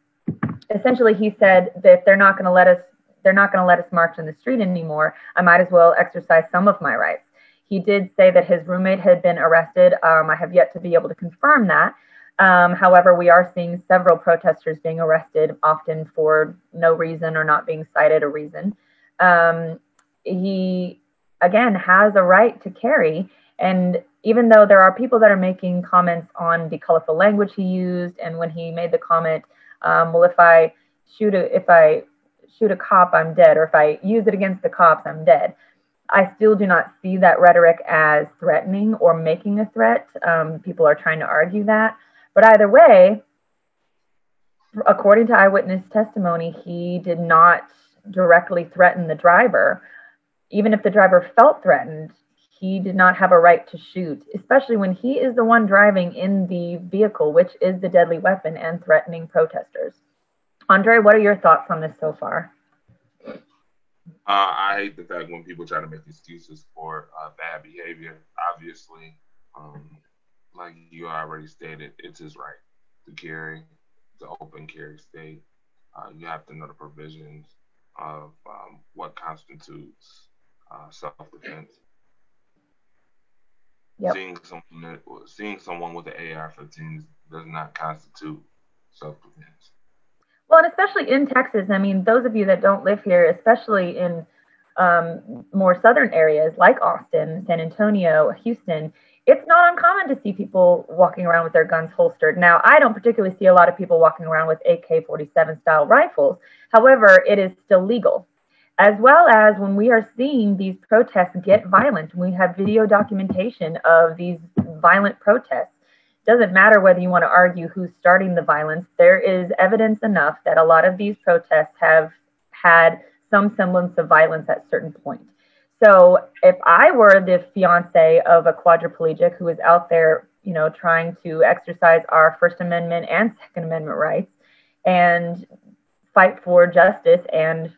essentially he said that they're not going to let us, they're not going to let us march in the street anymore. I might as well exercise some of my rights. He did say that his roommate had been arrested. Um, I have yet to be able to confirm that. Um, however, we are seeing several protesters being arrested, often for no reason or not being cited a reason. Um, he, again, has a right to carry. And even though there are people that are making comments on the colorful language he used, and when he made the comment, um, well, if I shoot a, if I shoot a cop, I'm dead, or if I use it against the cops, I'm dead. I still do not see that rhetoric as threatening or making a threat. Um, people are trying to argue that. But either way, according to eyewitness testimony, he did not directly threaten the driver. Even if the driver felt threatened, he did not have a right to shoot, especially when he is the one driving in the vehicle, which is the deadly weapon and threatening protesters. Andre, what are your thoughts on this so far? Uh, I hate the fact when people try to make excuses for uh, bad behavior. Obviously, um, like you already stated, it's his right to carry, to open carry state. Uh, you have to know the provisions of um, what constitutes uh, self-defense. Yep. Seeing someone seeing someone with an AR-15 does not constitute self-defense. Well, and especially in Texas, I mean, those of you that don't live here, especially in um, more southern areas like Austin, San Antonio, Houston, it's not uncommon to see people walking around with their guns holstered. Now, I don't particularly see a lot of people walking around with AK 47 style rifles. However, it is still legal. As well as when we are seeing these protests get violent, we have video documentation of these violent protests doesn't matter whether you want to argue who's starting the violence, there is evidence enough that a lot of these protests have had some semblance of violence at certain points. So if I were the fiance of a quadriplegic who is out there, you know, trying to exercise our First Amendment and Second Amendment rights and fight for justice and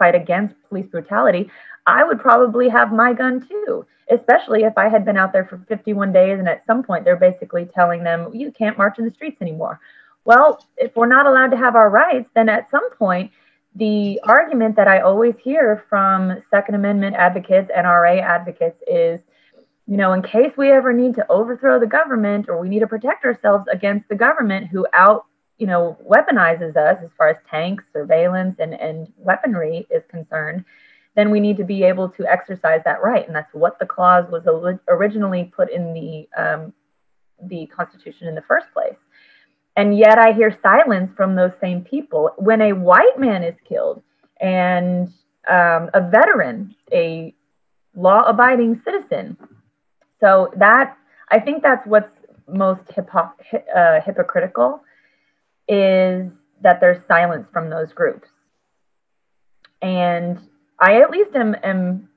fight against police brutality, I would probably have my gun too, especially if I had been out there for 51 days and at some point they're basically telling them, you can't march in the streets anymore. Well, if we're not allowed to have our rights, then at some point, the argument that I always hear from Second Amendment advocates, NRA advocates, is you know, in case we ever need to overthrow the government or we need to protect ourselves against the government who out, you know, weaponizes us as far as tanks, surveillance, and, and weaponry is concerned, then we need to be able to exercise that right. And that's what the clause was originally put in the, um, the Constitution in the first place. And yet I hear silence from those same people when a white man is killed and um, a veteran, a law abiding citizen. So that, I think that's what's most hypo- uh, hypocritical is that there's silence from those groups. And I at least am, am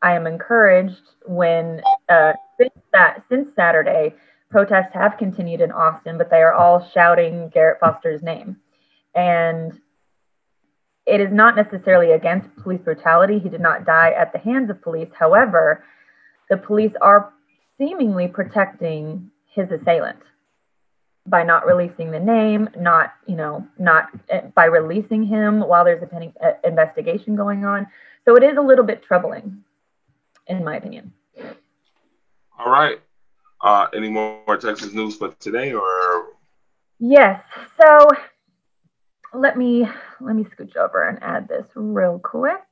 I am encouraged when uh, since that since Saturday, protests have continued in Austin, but they are all shouting Garrett Foster's name, and it is not necessarily against police brutality. He did not die at the hands of police. However, the police are seemingly protecting his assailant by not releasing the name, not, you know, not uh, by releasing him while there's a pending uh, investigation going on. So it is a little bit troubling, in my opinion. All right. Uh, any more Texas news for today, or Yes. So let me let me scooch over and add this real quick.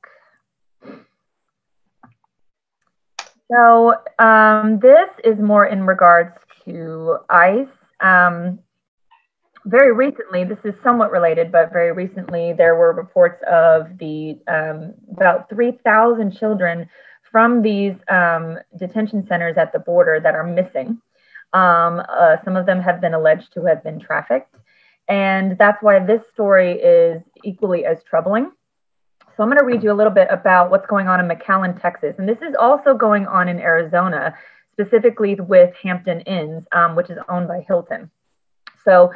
So um, this is more in regards to ICE. Um, very recently, this is somewhat related, but very recently there were reports of the um, about 3,000 children from these um, detention centers at the border that are missing. Um, uh, some of them have been alleged to have been trafficked. And that's why this story is equally as troubling. So I'm going to read you a little bit about what's going on in McAllen, Texas. And this is also going on in Arizona, specifically with Hampton Inns, um, which is owned by Hilton. So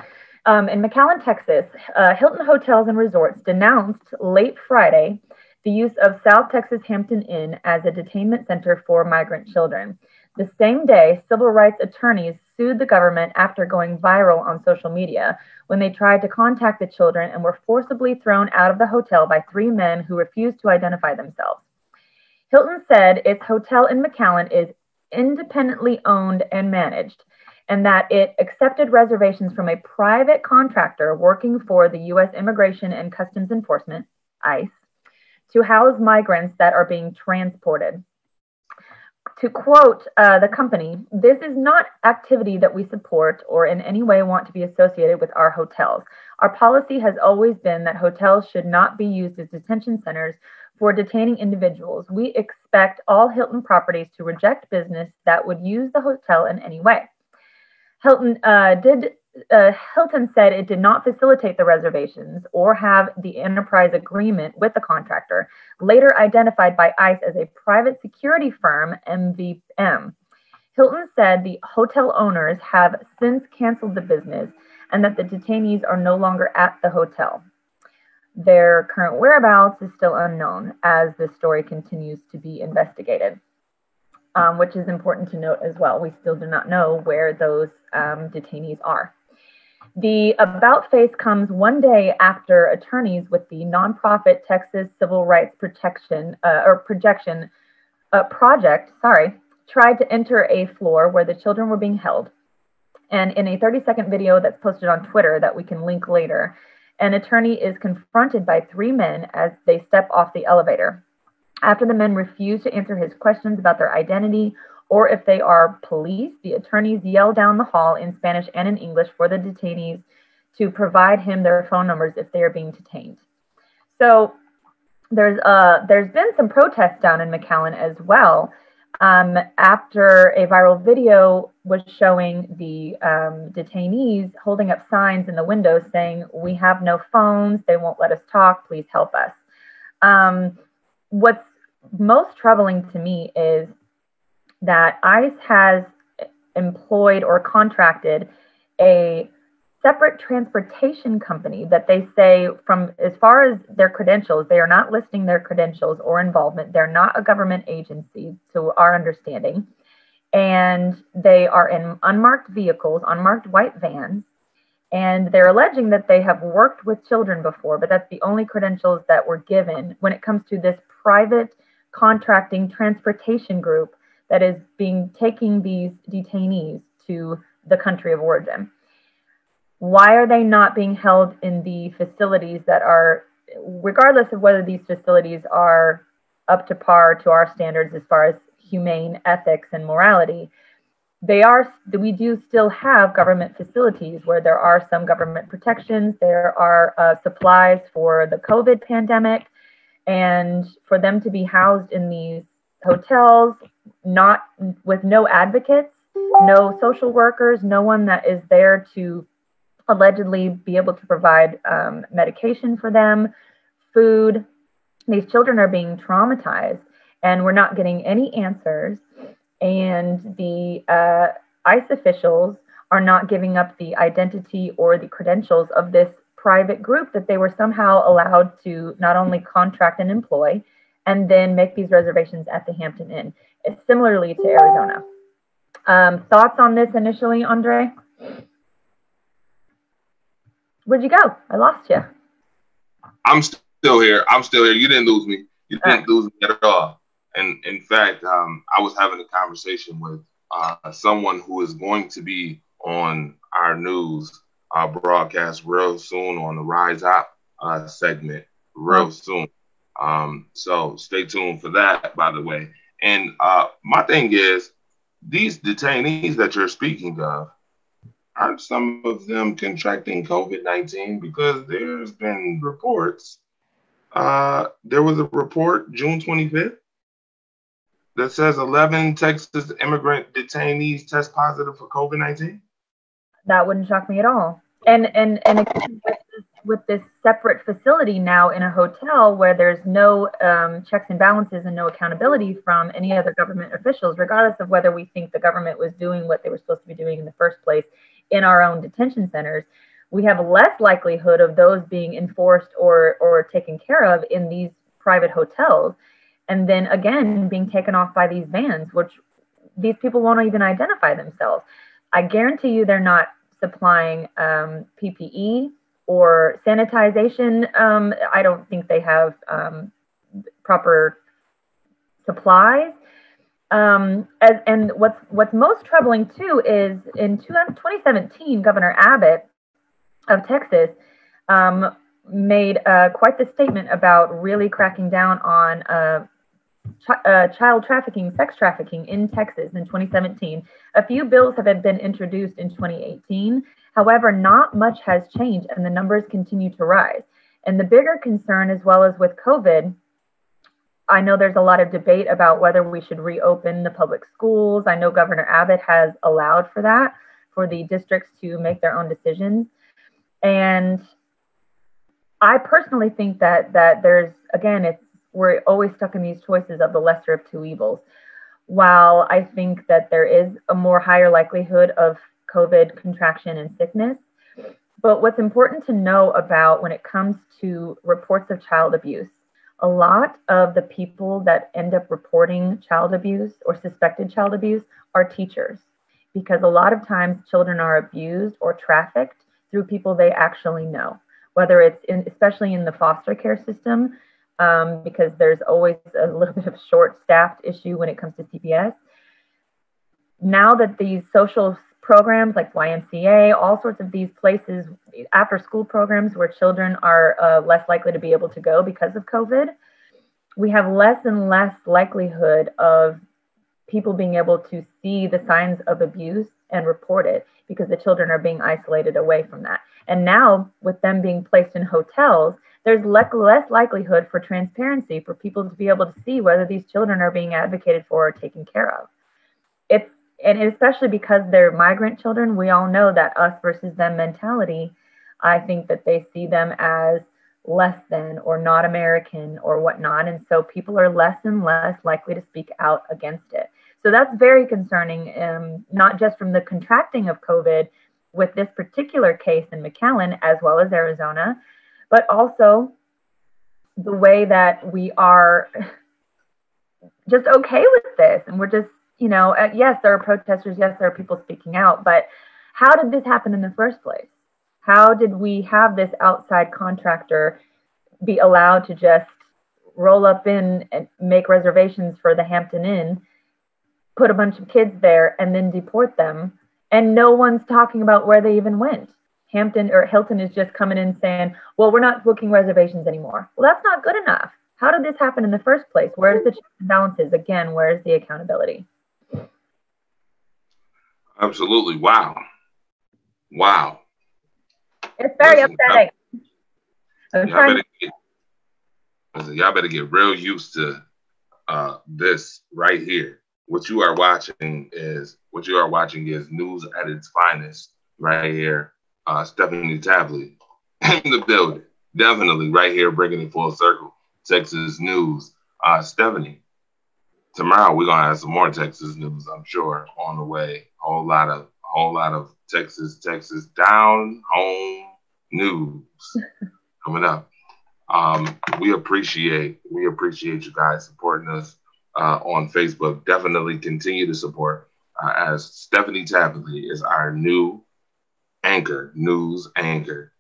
um, in McAllen, Texas, uh, Hilton Hotels and Resorts denounced late Friday the use of South Texas Hampton Inn as a detainment center for migrant children. The same day, civil rights attorneys sued the government after going viral on social media when they tried to contact the children and were forcibly thrown out of the hotel by three men who refused to identify themselves. Hilton said its hotel in McAllen is independently owned and managed, and that it accepted reservations from a private contractor working for the U.S. Immigration and Customs Enforcement, ICE, to house migrants that are being transported. To quote uh, the company, this is not activity that we support or in any way want to be associated with our hotels. Our policy has always been that hotels should not be used as detention centers for detaining individuals. We expect all Hilton properties to reject business that would use the hotel in any way. Hilton uh, did. Uh, Hilton said it did not facilitate the reservations or have the enterprise agreement with the contractor, later identified by ICE as a private security firm, MVM. Hilton said the hotel owners have since canceled the business and that the detainees are no longer at the hotel. Their current whereabouts is still unknown as the story continues to be investigated um, which is important to note as well. We still do not know where those um, detainees are. The about face comes one day after attorneys with the nonprofit Texas Civil Rights Protection uh, or Projection uh, Project, sorry, tried to enter a floor where the children were being held. And in a 30 second video that's posted on Twitter that we can link later, an attorney is confronted by three men as they step off the elevator. After the men refuse to answer his questions about their identity or if they are police, the attorneys yell down the hall in Spanish and in English for the detainees to provide him their phone numbers if they are being detained. So there's uh there's been some protests down in McAllen as well. Um, after a viral video was showing the um, detainees holding up signs in the windows saying, "We have no phones. They won't let us talk. Please help us." Um, what's most troubling to me is that ICE has employed or contracted a separate transportation company that they say from as far as their credentials they are not listing their credentials or involvement. They're not a government agency to our understanding. And they are in unmarked vehicles unmarked white vans. And they're alleging that they have worked with children before but that's the only credentials that were given when it comes to this private contracting transportation group that is being taking these detainees to the country of origin. Why are they not being held in the facilities that are, regardless of whether these facilities are up to par to our standards as far as humane ethics and morality? They are, we do still have government facilities where there are some government protections, there are uh, supplies for the COVID pandemic, and for them to be housed in these hotels not with no advocates no social workers no one that is there to allegedly be able to provide um, medication for them food these children are being traumatized and we're not getting any answers. And the uh, ICE officials are not giving up the identity or the credentials of this private group that they were somehow allowed to not only contract and employ and then make these reservations at the Hampton Inn, similarly to Arizona. Um, thoughts on this initially, Andre? Where'd you go? I lost you. I'm still here. I'm still here. You didn't lose me. You didn't lose me at all. And in fact, um, I was having a conversation with uh, someone who is going to be on our news uh, broadcast real soon on the Rise Up uh, segment real soon. Um, so stay tuned for that, by the way. And uh, my thing is, these detainees that you're speaking of, are some of them contracting COVID 19? Because there's been reports. Uh, there was a report June 25th that says 11 Texas immigrant detainees test positive for COVID 19. That wouldn't shock me at all. And and and with this, with this separate facility now in a hotel where there's no um, checks and balances and no accountability from any other government officials, regardless of whether we think the government was doing what they were supposed to be doing in the first place in our own detention centers, we have less likelihood of those being enforced or or taken care of in these private hotels, and then again being taken off by these vans, which these people won't even identify themselves. I guarantee you they're not supplying um, PPE or sanitization. Um, I don't think they have um, proper supplies. Um, as, and what's what's most troubling too is in 2017, Governor Abbott of Texas um, made uh, quite the statement about really cracking down on uh, uh, child trafficking, sex trafficking in Texas in 2017. A few bills have been introduced in 2018. However, not much has changed and the numbers continue to rise. And the bigger concern, as well as with COVID, I know there's a lot of debate about whether we should reopen the public schools. I know Governor Abbott has allowed for that, for the districts to make their own decisions. And I personally think that that there's again, it's we're always stuck in these choices of the lesser of two evils. While I think that there is a more higher likelihood of COVID contraction and sickness, but what's important to know about when it comes to reports of child abuse, a lot of the people that end up reporting child abuse or suspected child abuse are teachers, because a lot of times children are abused or trafficked through people they actually know, whether it's in, especially in the foster care system, um, because there's always a little bit of short staffed issue when it comes to CPS. Now that these social programs like YMCA, all sorts of these places, after school programs where children are uh, less likely to be able to go because of COVID, we have less and less likelihood of people being able to see the signs of abuse and report it because the children are being isolated away from that. And now, with them being placed in hotels, there's less likelihood for transparency for people to be able to see whether these children are being advocated for or taken care of. It's and especially because they're migrant children, we all know that us versus them mentality. I think that they see them as less than or not American or whatnot. And so people are less and less likely to speak out against it. So that's very concerning, um, not just from the contracting of COVID with this particular case in McAllen, as well as Arizona, but also the way that we are just okay with this and we're just you know uh, yes there are protesters yes there are people speaking out but how did this happen in the first place how did we have this outside contractor be allowed to just roll up in and make reservations for the hampton inn put a bunch of kids there and then deport them and no one's talking about where they even went Hampton or Hilton is just coming in saying, well, we're not booking reservations anymore. Well, that's not good enough. How did this happen in the first place? Where's the checks and balances? Again, where's the accountability? Absolutely. Wow. Wow. It's very Listen, upsetting. Y'all better, get, listen, y'all better get real used to uh, this right here. What you are watching is what you are watching is news at its finest right here uh, Stephanie Tapley in the building. Definitely right here, bringing it full circle. Texas News. Uh, Stephanie, tomorrow we're gonna have some more Texas news, I'm sure, on the way. A whole lot of whole lot of Texas, Texas down home news coming up. Um, we appreciate we appreciate you guys supporting us uh, on Facebook. Definitely continue to support uh, as Stephanie Tapley is our new anchor, news anchor.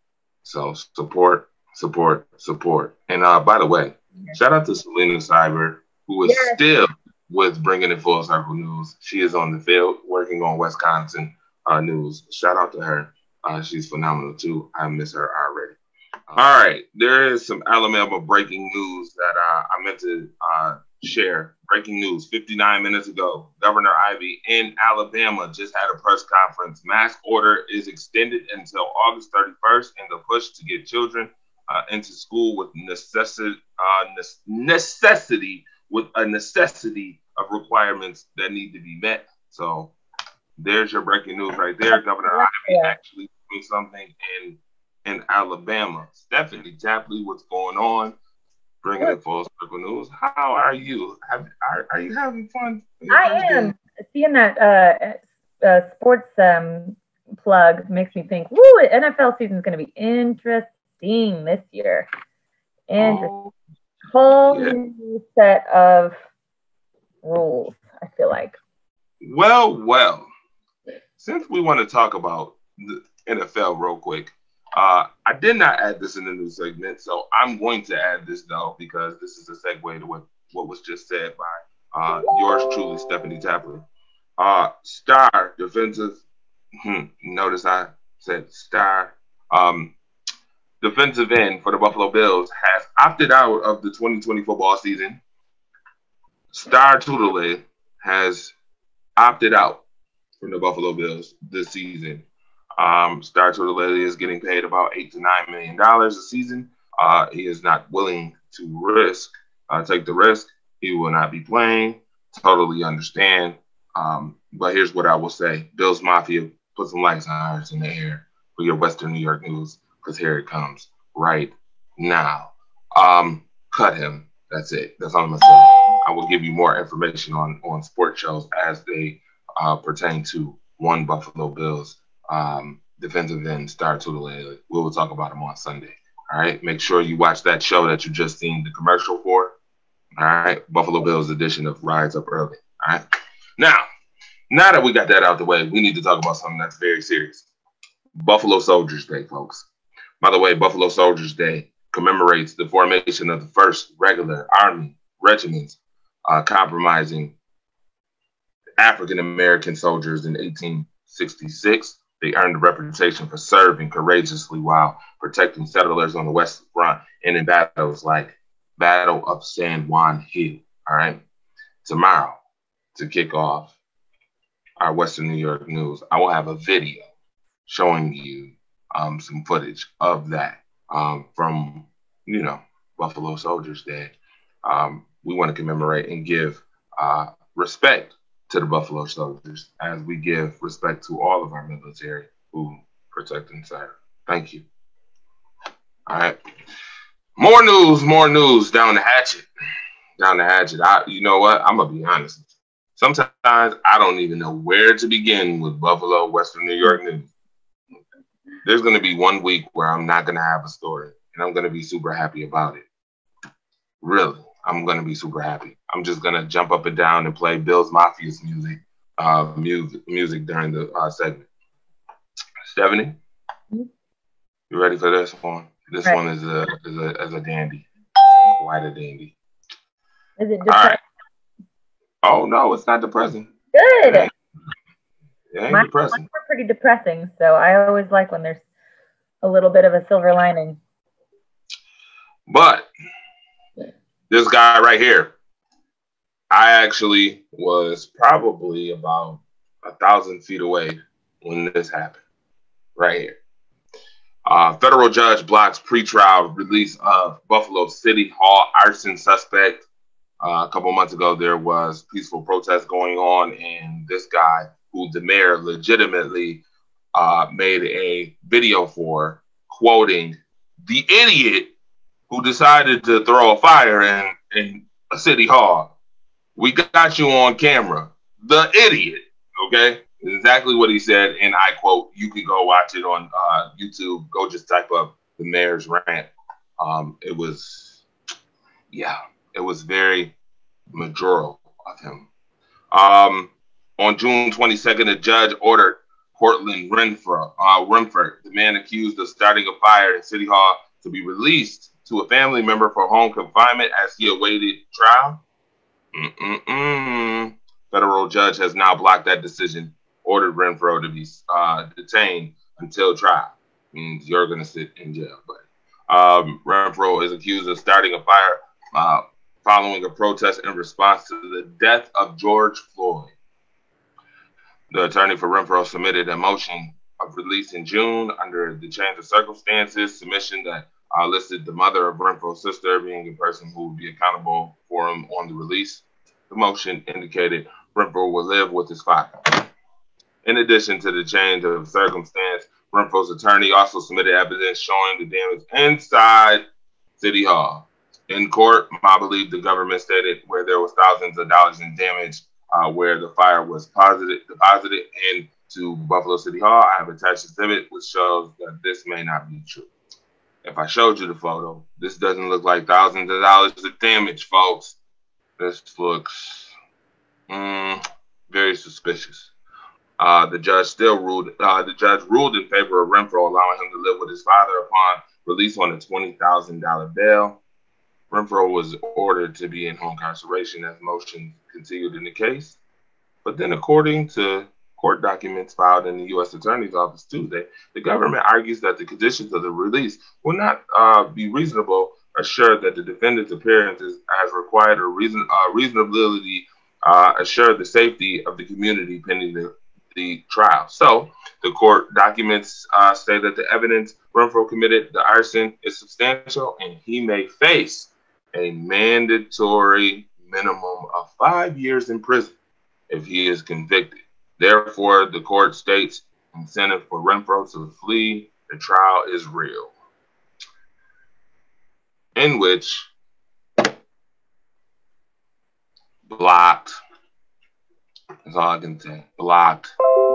So support, support, support. And uh, by the way, shout out to Selena Seibert, who is Yes. still with bringing it full circle news. She is on the field working on Wisconsin uh, news. Shout out to her. Uh, she's phenomenal too. I miss her already. All right, there is some Alabama breaking news that uh, I meant to uh, share. Breaking news 59 minutes ago. Governor Ivey in Alabama just had a press conference. Mask order is extended until August 31st and the push to get children uh, into school with necessity, uh, nes- necessity, with a necessity of requirements that need to be met. So there's your breaking news right there. Governor Ivey actually doing something in in Alabama. Stephanie Tapley, what's going on? Bringing it full circle news. How are you? Have, are, are you having fun? I am seeing that uh, uh, sports um, plug makes me think, woo, NFL season is going to be interesting this year. Interesting. Oh, Whole yeah. new set of rules, I feel like. well, well. Since we want to talk about the NFL real quick, uh, I did not add this in the new segment, so I'm going to add this though because this is a segue to what, what was just said by uh, yours truly, Stephanie Tapley. Uh, star defensive. Hmm, notice I said star. Um, defensive end for the Buffalo Bills has opted out of the 2020 football season. Star Lotulelei has opted out from the Buffalo Bills this season. Um, Star Lotulelei is getting paid about eight to nine million dollars a season. Uh, he is not willing to risk, uh, take the risk. He will not be playing. Totally understand. Um, but here's what I will say: Bills Mafia, put some lights on in the air for your Western New York news, because here it comes right now. Um, cut him. That's it. That's all I'm gonna say. I will give you more information on on sports shows as they uh, pertain to one Buffalo Bills um, defensive end Star Lotulelei. We will talk about him on Sunday. All right. Make sure you watch that show that you just seen the commercial for. All right. Buffalo Bills edition of Rise Up Early. All right. Now, now that we got that out the way, we need to talk about something that's very serious. Buffalo Soldiers Day, folks. By the way, Buffalo Soldiers Day commemorates the formation of the first regular Army regiments uh, compromising African American soldiers in 1866. They earned a reputation for serving courageously while protecting settlers on the West Front and in battles like Battle of San Juan Hill. All right. Tomorrow, to kick off our Western New York news, I will have a video showing you um, some footage of that um, from, you know, Buffalo Soldiers Day. Um, we want to commemorate and give uh, respect to the Buffalo Soldiers as we give respect to all of our military who protect and serve. Thank you. All right. More news, more news down the hatchet. Down the hatchet. I, you know what? I'm going to be honest. Sometimes I don't even know where to begin with Buffalo, Western New York news. There's going to be one week where I'm not going to have a story, and I'm going to be super happy about it. Really, I'm going to be super happy. I'm just going to jump up and down and play Bill's Mafia's music, uh, music, music during the uh, segment. Stephanie, Mhm. you ready for this one? This Right. one is a is a is a dandy, quite a dandy. Is it All just right. Oh no, it's not depressing. good? It ain't Mine, depressing. mine were pretty depressing, so I always like when there's a little bit of a silver lining. But this guy right here, I actually was probably about a thousand feet away when this happened. Right here. Uh, federal judge blocks pretrial release of Buffalo City Hall arson suspect. Uh, a couple months ago, there was peaceful protest going on, and this guy, who the mayor legitimately uh, made a video for, quoting the idiot who decided to throw a fire in, in a city hall. We got you on camera. The idiot. Okay? Exactly what he said. And I quote, you can go watch it on uh, YouTube. Go just type up the mayor's rant. Um, it was, yeah, it was very majoral of him. Um, on June 22nd, a judge ordered Cortland Renfro, uh, Renford, the man accused of starting a fire in City Hall, to be released to a family member for home confinement as he awaited trial. Mm-mm-mm. Federal judge has now blocked that decision, ordered Renfro to be uh, detained until trial. Means you're going to sit in jail. But um, Renfro is accused of starting a fire uh, following a protest in response to the death of George Floyd. The attorney for Renfro submitted a motion of release in June under the change of circumstances submission that uh, listed the mother of Renfro's sister being a person who would be accountable for him on the release. The motion indicated Renfro will live with his father. In addition to the change of circumstance, Renfro's attorney also submitted evidence showing the damage inside City Hall. In court, I believe the government stated where there was thousands of dollars in damage uh, where the fire was posited, deposited into Buffalo City Hall. I have attached exhibit which shows that this may not be true. If I showed you the photo, this doesn't look like thousands of dollars of damage, folks. This looks mm, very suspicious. Uh, the judge still ruled. Uh, the judge ruled in favor of Renfro, allowing him to live with his father upon release on a twenty thousand dollar bail. Renfro was ordered to be in home incarceration as motion continued in the case. But then, according to court documents filed in the U.S. Attorney's Office Tuesday, the government argues that the conditions of the release will not uh, be reasonable, assured that the defendant's appearance is, has required a reason, uh, reasonability, uh, assured the safety of the community pending the, the trial. So, the court documents uh, say that the evidence Renfro committed the arson is substantial and he may face a mandatory minimum of five years in prison if he is convicted. Therefore, the court states incentive for Renfro to flee. The trial is real. In which blocked. That's all I can say. Blocked.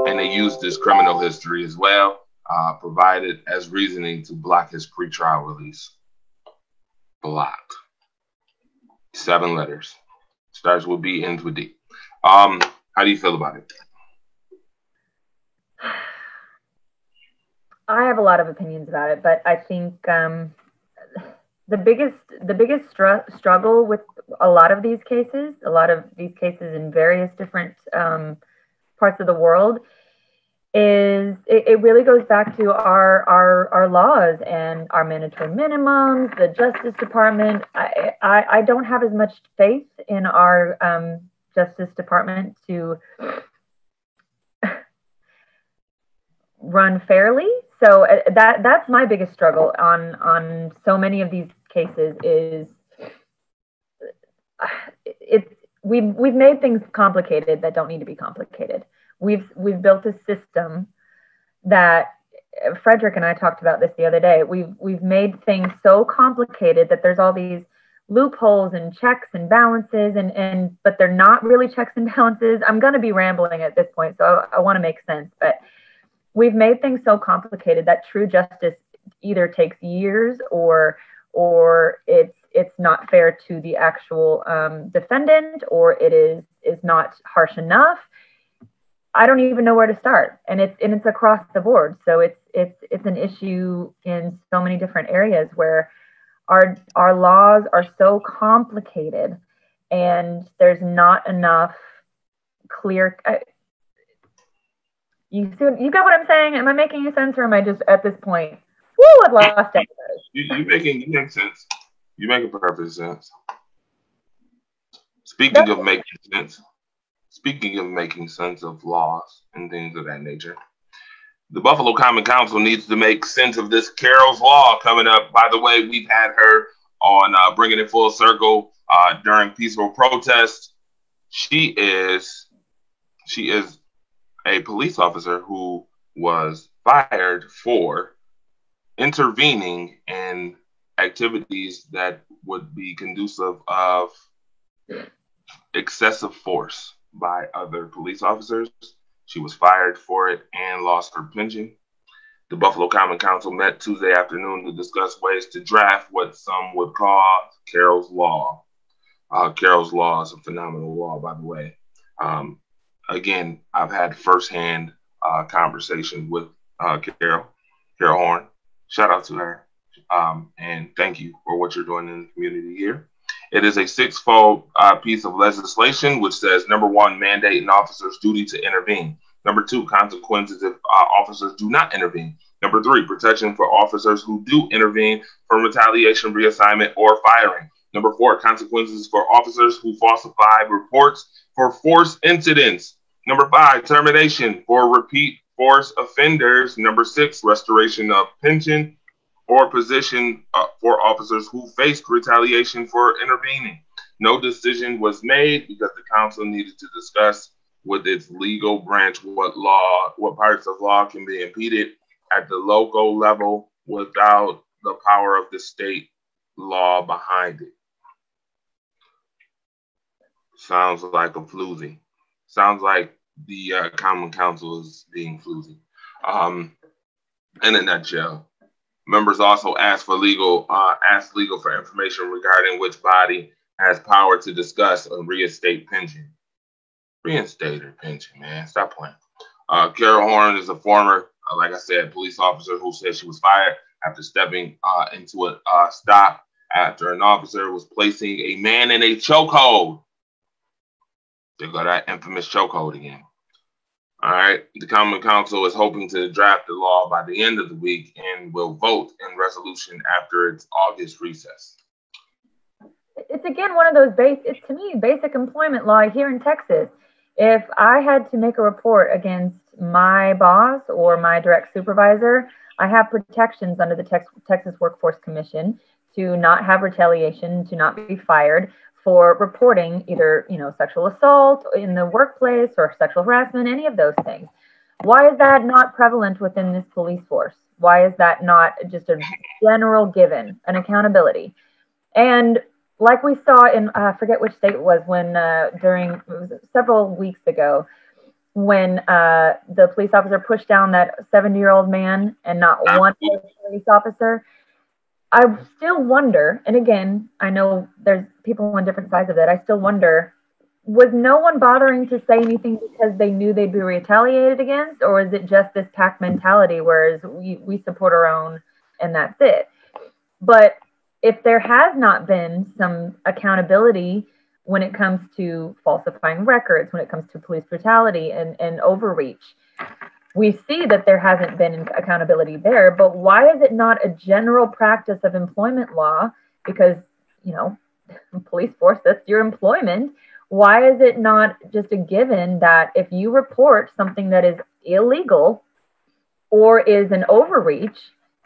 And they used his criminal history as well, uh, provided as reasoning to block his pretrial release. Blocked. Seven letters. Starts with B, ends with D. Um, how do you feel about it? I have a lot of opinions about it, but I think um, the biggest the biggest str- struggle with a lot of these cases, a lot of these cases in various different um, parts of the world, is it, it, really goes back to our, our our laws and our mandatory minimums, the Justice Department. I I, I don't have as much faith in our um, Justice Department to run fairly. So uh, that that's my biggest struggle on on so many of these cases is uh, it's we've we've made things complicated that don't need to be complicated. We've we've built a system that uh, Frederick and I talked about this the other day. We've we've made things so complicated that there's all these loopholes and checks and balances and and but they're not really checks and balances. I'm going to be rambling at this point, so I, I want to make sense, but we've made things so complicated that true justice either takes years or or it's it's not fair to the actual um, defendant or it is is not harsh enough. I don't even know where to start. And it's and it's across the board. So it's it's it's an issue in so many different areas where our our laws are so complicated and there's not enough clear uh, you see, you got what I'm saying? Am I making sense, or am I just at this point? Woo! I've lost it. You, you making you make sense. You making perfect sense. Speaking of making sense, speaking of making sense of laws and things of that nature, the Buffalo Common Council needs to make sense of this Cariol's Law coming up. By the way, we've had her on uh, bringing it full circle uh, during peaceful protest. She is, she is a police officer who was fired for intervening in activities that would be conducive of excessive force by other police officers. She was fired for it and lost her pension. The Buffalo Common Council met Tuesday afternoon to discuss ways to draft what some would call Cariol's Law. Uh, Cariol's Law is a phenomenal law, by the way. Um, again, I've had firsthand uh, conversation with uh, Cariol, Cariol Horne. Shout out to her. Um, and thank you for what you're doing in the community here. It is a six-fold uh, piece of legislation which says number one, mandate an officer's duty to intervene. Number two, consequences if uh, officers do not intervene. Number three, protection for officers who do intervene from retaliation, reassignment, or firing. Number four, consequences for officers who falsify reports for force incidents. Number five, termination for repeat force offenders. Number six, restoration of pension or position uh, for officers who faced retaliation for intervening. No decision was made because the council needed to discuss with its legal branch what law, what parts of law can be impeded at the local level without the power of the state law behind it. Sounds like a floozy. Sounds like the uh, Common Council is being floozy. Um, in a nutshell, members also asked for legal, uh, asked legal for information regarding which body has power to discuss a reinstate pension. Reinstate her pension, man. Stop playing. Uh, Cariol Horne is a former, uh, like I said, police officer who said she was fired after stepping uh, into a uh, stop after an officer was placing a man in a chokehold. They got that infamous chokehold again. All right. The Common Council is hoping to draft the law by the end of the week and will vote in resolution after its August recess. It's again one of those base. It's to me basic employment law here in Texas. If I had to make a report against my boss or my direct supervisor, I have protections under the Tex- Texas Workforce Commission to not have retaliation, to not be fired for reporting either, you know, sexual assault in the workplace or sexual harassment, any of those things. Why is that not prevalent within this police force? Why is that not just a general given, an accountability? And like we saw in, uh, I forget which state it was when uh, during several weeks ago, when uh, the police officer pushed down that 70 year old man and not one police officer. I still wonder, and again, I know there's people on different sides of it. I still wonder, was no one bothering to say anything because they knew they'd be retaliated against, or is it just this pack mentality, whereas we, we support our own and that's it? But if there has not been some accountability when it comes to falsifying records, when it comes to police brutality and, and overreach, we see that there hasn't been accountability there. But why is it not a general practice of employment law? Because, you know, police force, that's your employment. Why is it not just a given that if you report something that is illegal or is an overreach,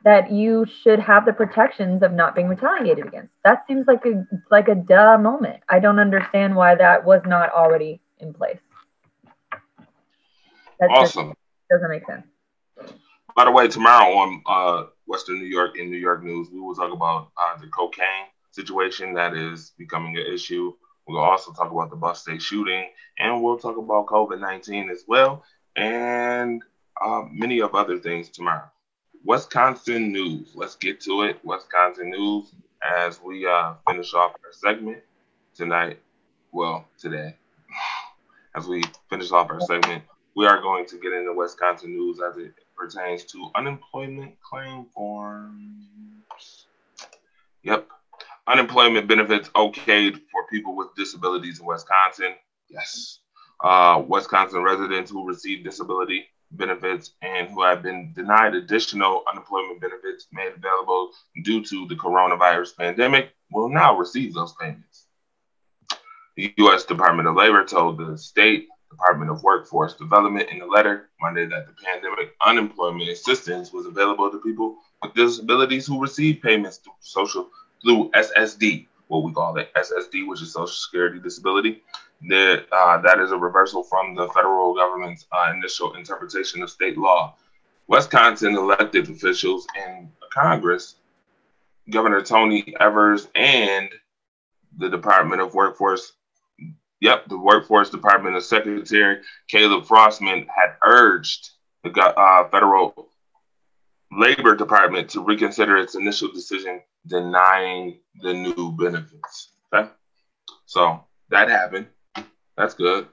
that you should have the protections of not being retaliated against. That seems like a like a duh moment. I don't understand why that was not already in place. That awesome. Doesn't make sense. By the way, tomorrow on uh, Western New York in New York News, we will talk about uh, the cocaine situation that is becoming an issue. We'll also talk about the bus state shooting, and we'll talk about COVID nineteen as well, and uh, many of other things tomorrow. Wisconsin news. Let's get to it. Wisconsin news as we uh, finish off our segment tonight. Well, today, as we finish off our segment, we are going to get into Wisconsin news as it pertains to unemployment claim forms. Yep. Unemployment benefits okayed for people with disabilities in Wisconsin. Yes. Uh, Wisconsin residents who receive disability benefits and who have been denied additional unemployment benefits made available due to the coronavirus pandemic will now receive those payments. The U.S. Department of Labor told the state Department of Workforce Development in a letter Monday that the pandemic unemployment assistance was available to people with disabilities who receive payments through social through SSD, what we call it SSD, which is Social Security Disability, that uh, that is a reversal from the federal government's uh, initial interpretation of state law. Wisconsin elected officials in Congress, Governor Tony Evers and the Department of Workforce, yep, the Workforce Department of Secretary Caleb Frostman had urged the uh, federal Labor Department to reconsider its initial decision denying the new benefits. Okay, so that happened. That's good.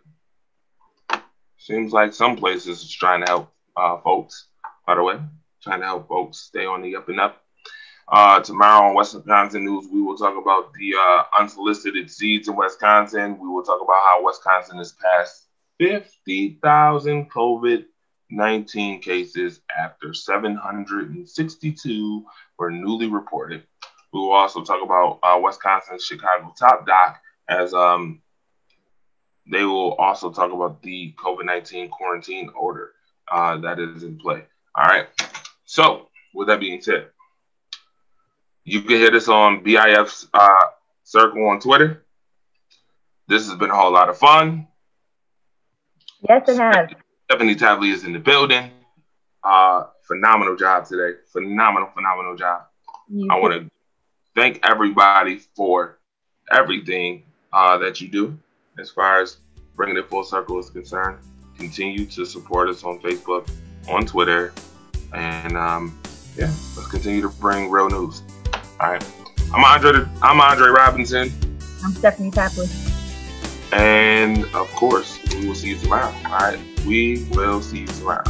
Seems like some places is trying to help uh, folks. By the way, trying to help folks stay on the up and up. Uh, tomorrow on Wisconsin News, we will talk about the uh, unsolicited seeds in Wisconsin. We will talk about how Wisconsin has passed 50,000 COVID 19 cases after 762 were newly reported. We will also talk about uh, Wisconsin's Chicago Top Doc as um, they will also talk about the COVID 19 quarantine order uh, that is in play. All right. So, with that being said, you can hit us on BIF's uh, circle on Twitter. This has been a whole lot of fun. Yes, it has. Stefanie Tapley is in the building. Uh, phenomenal job today. Phenomenal, phenomenal job. I want to thank everybody for everything uh, that you do as far as bringing it full circle is concerned. Continue to support us on Facebook, on Twitter, and um, yeah, let's continue to bring real news. All right, I'm Andre. I'm Andre Robinson, I'm Stefanie Tapley. and of course, we will see you tomorrow. All right, we will see you tomorrow.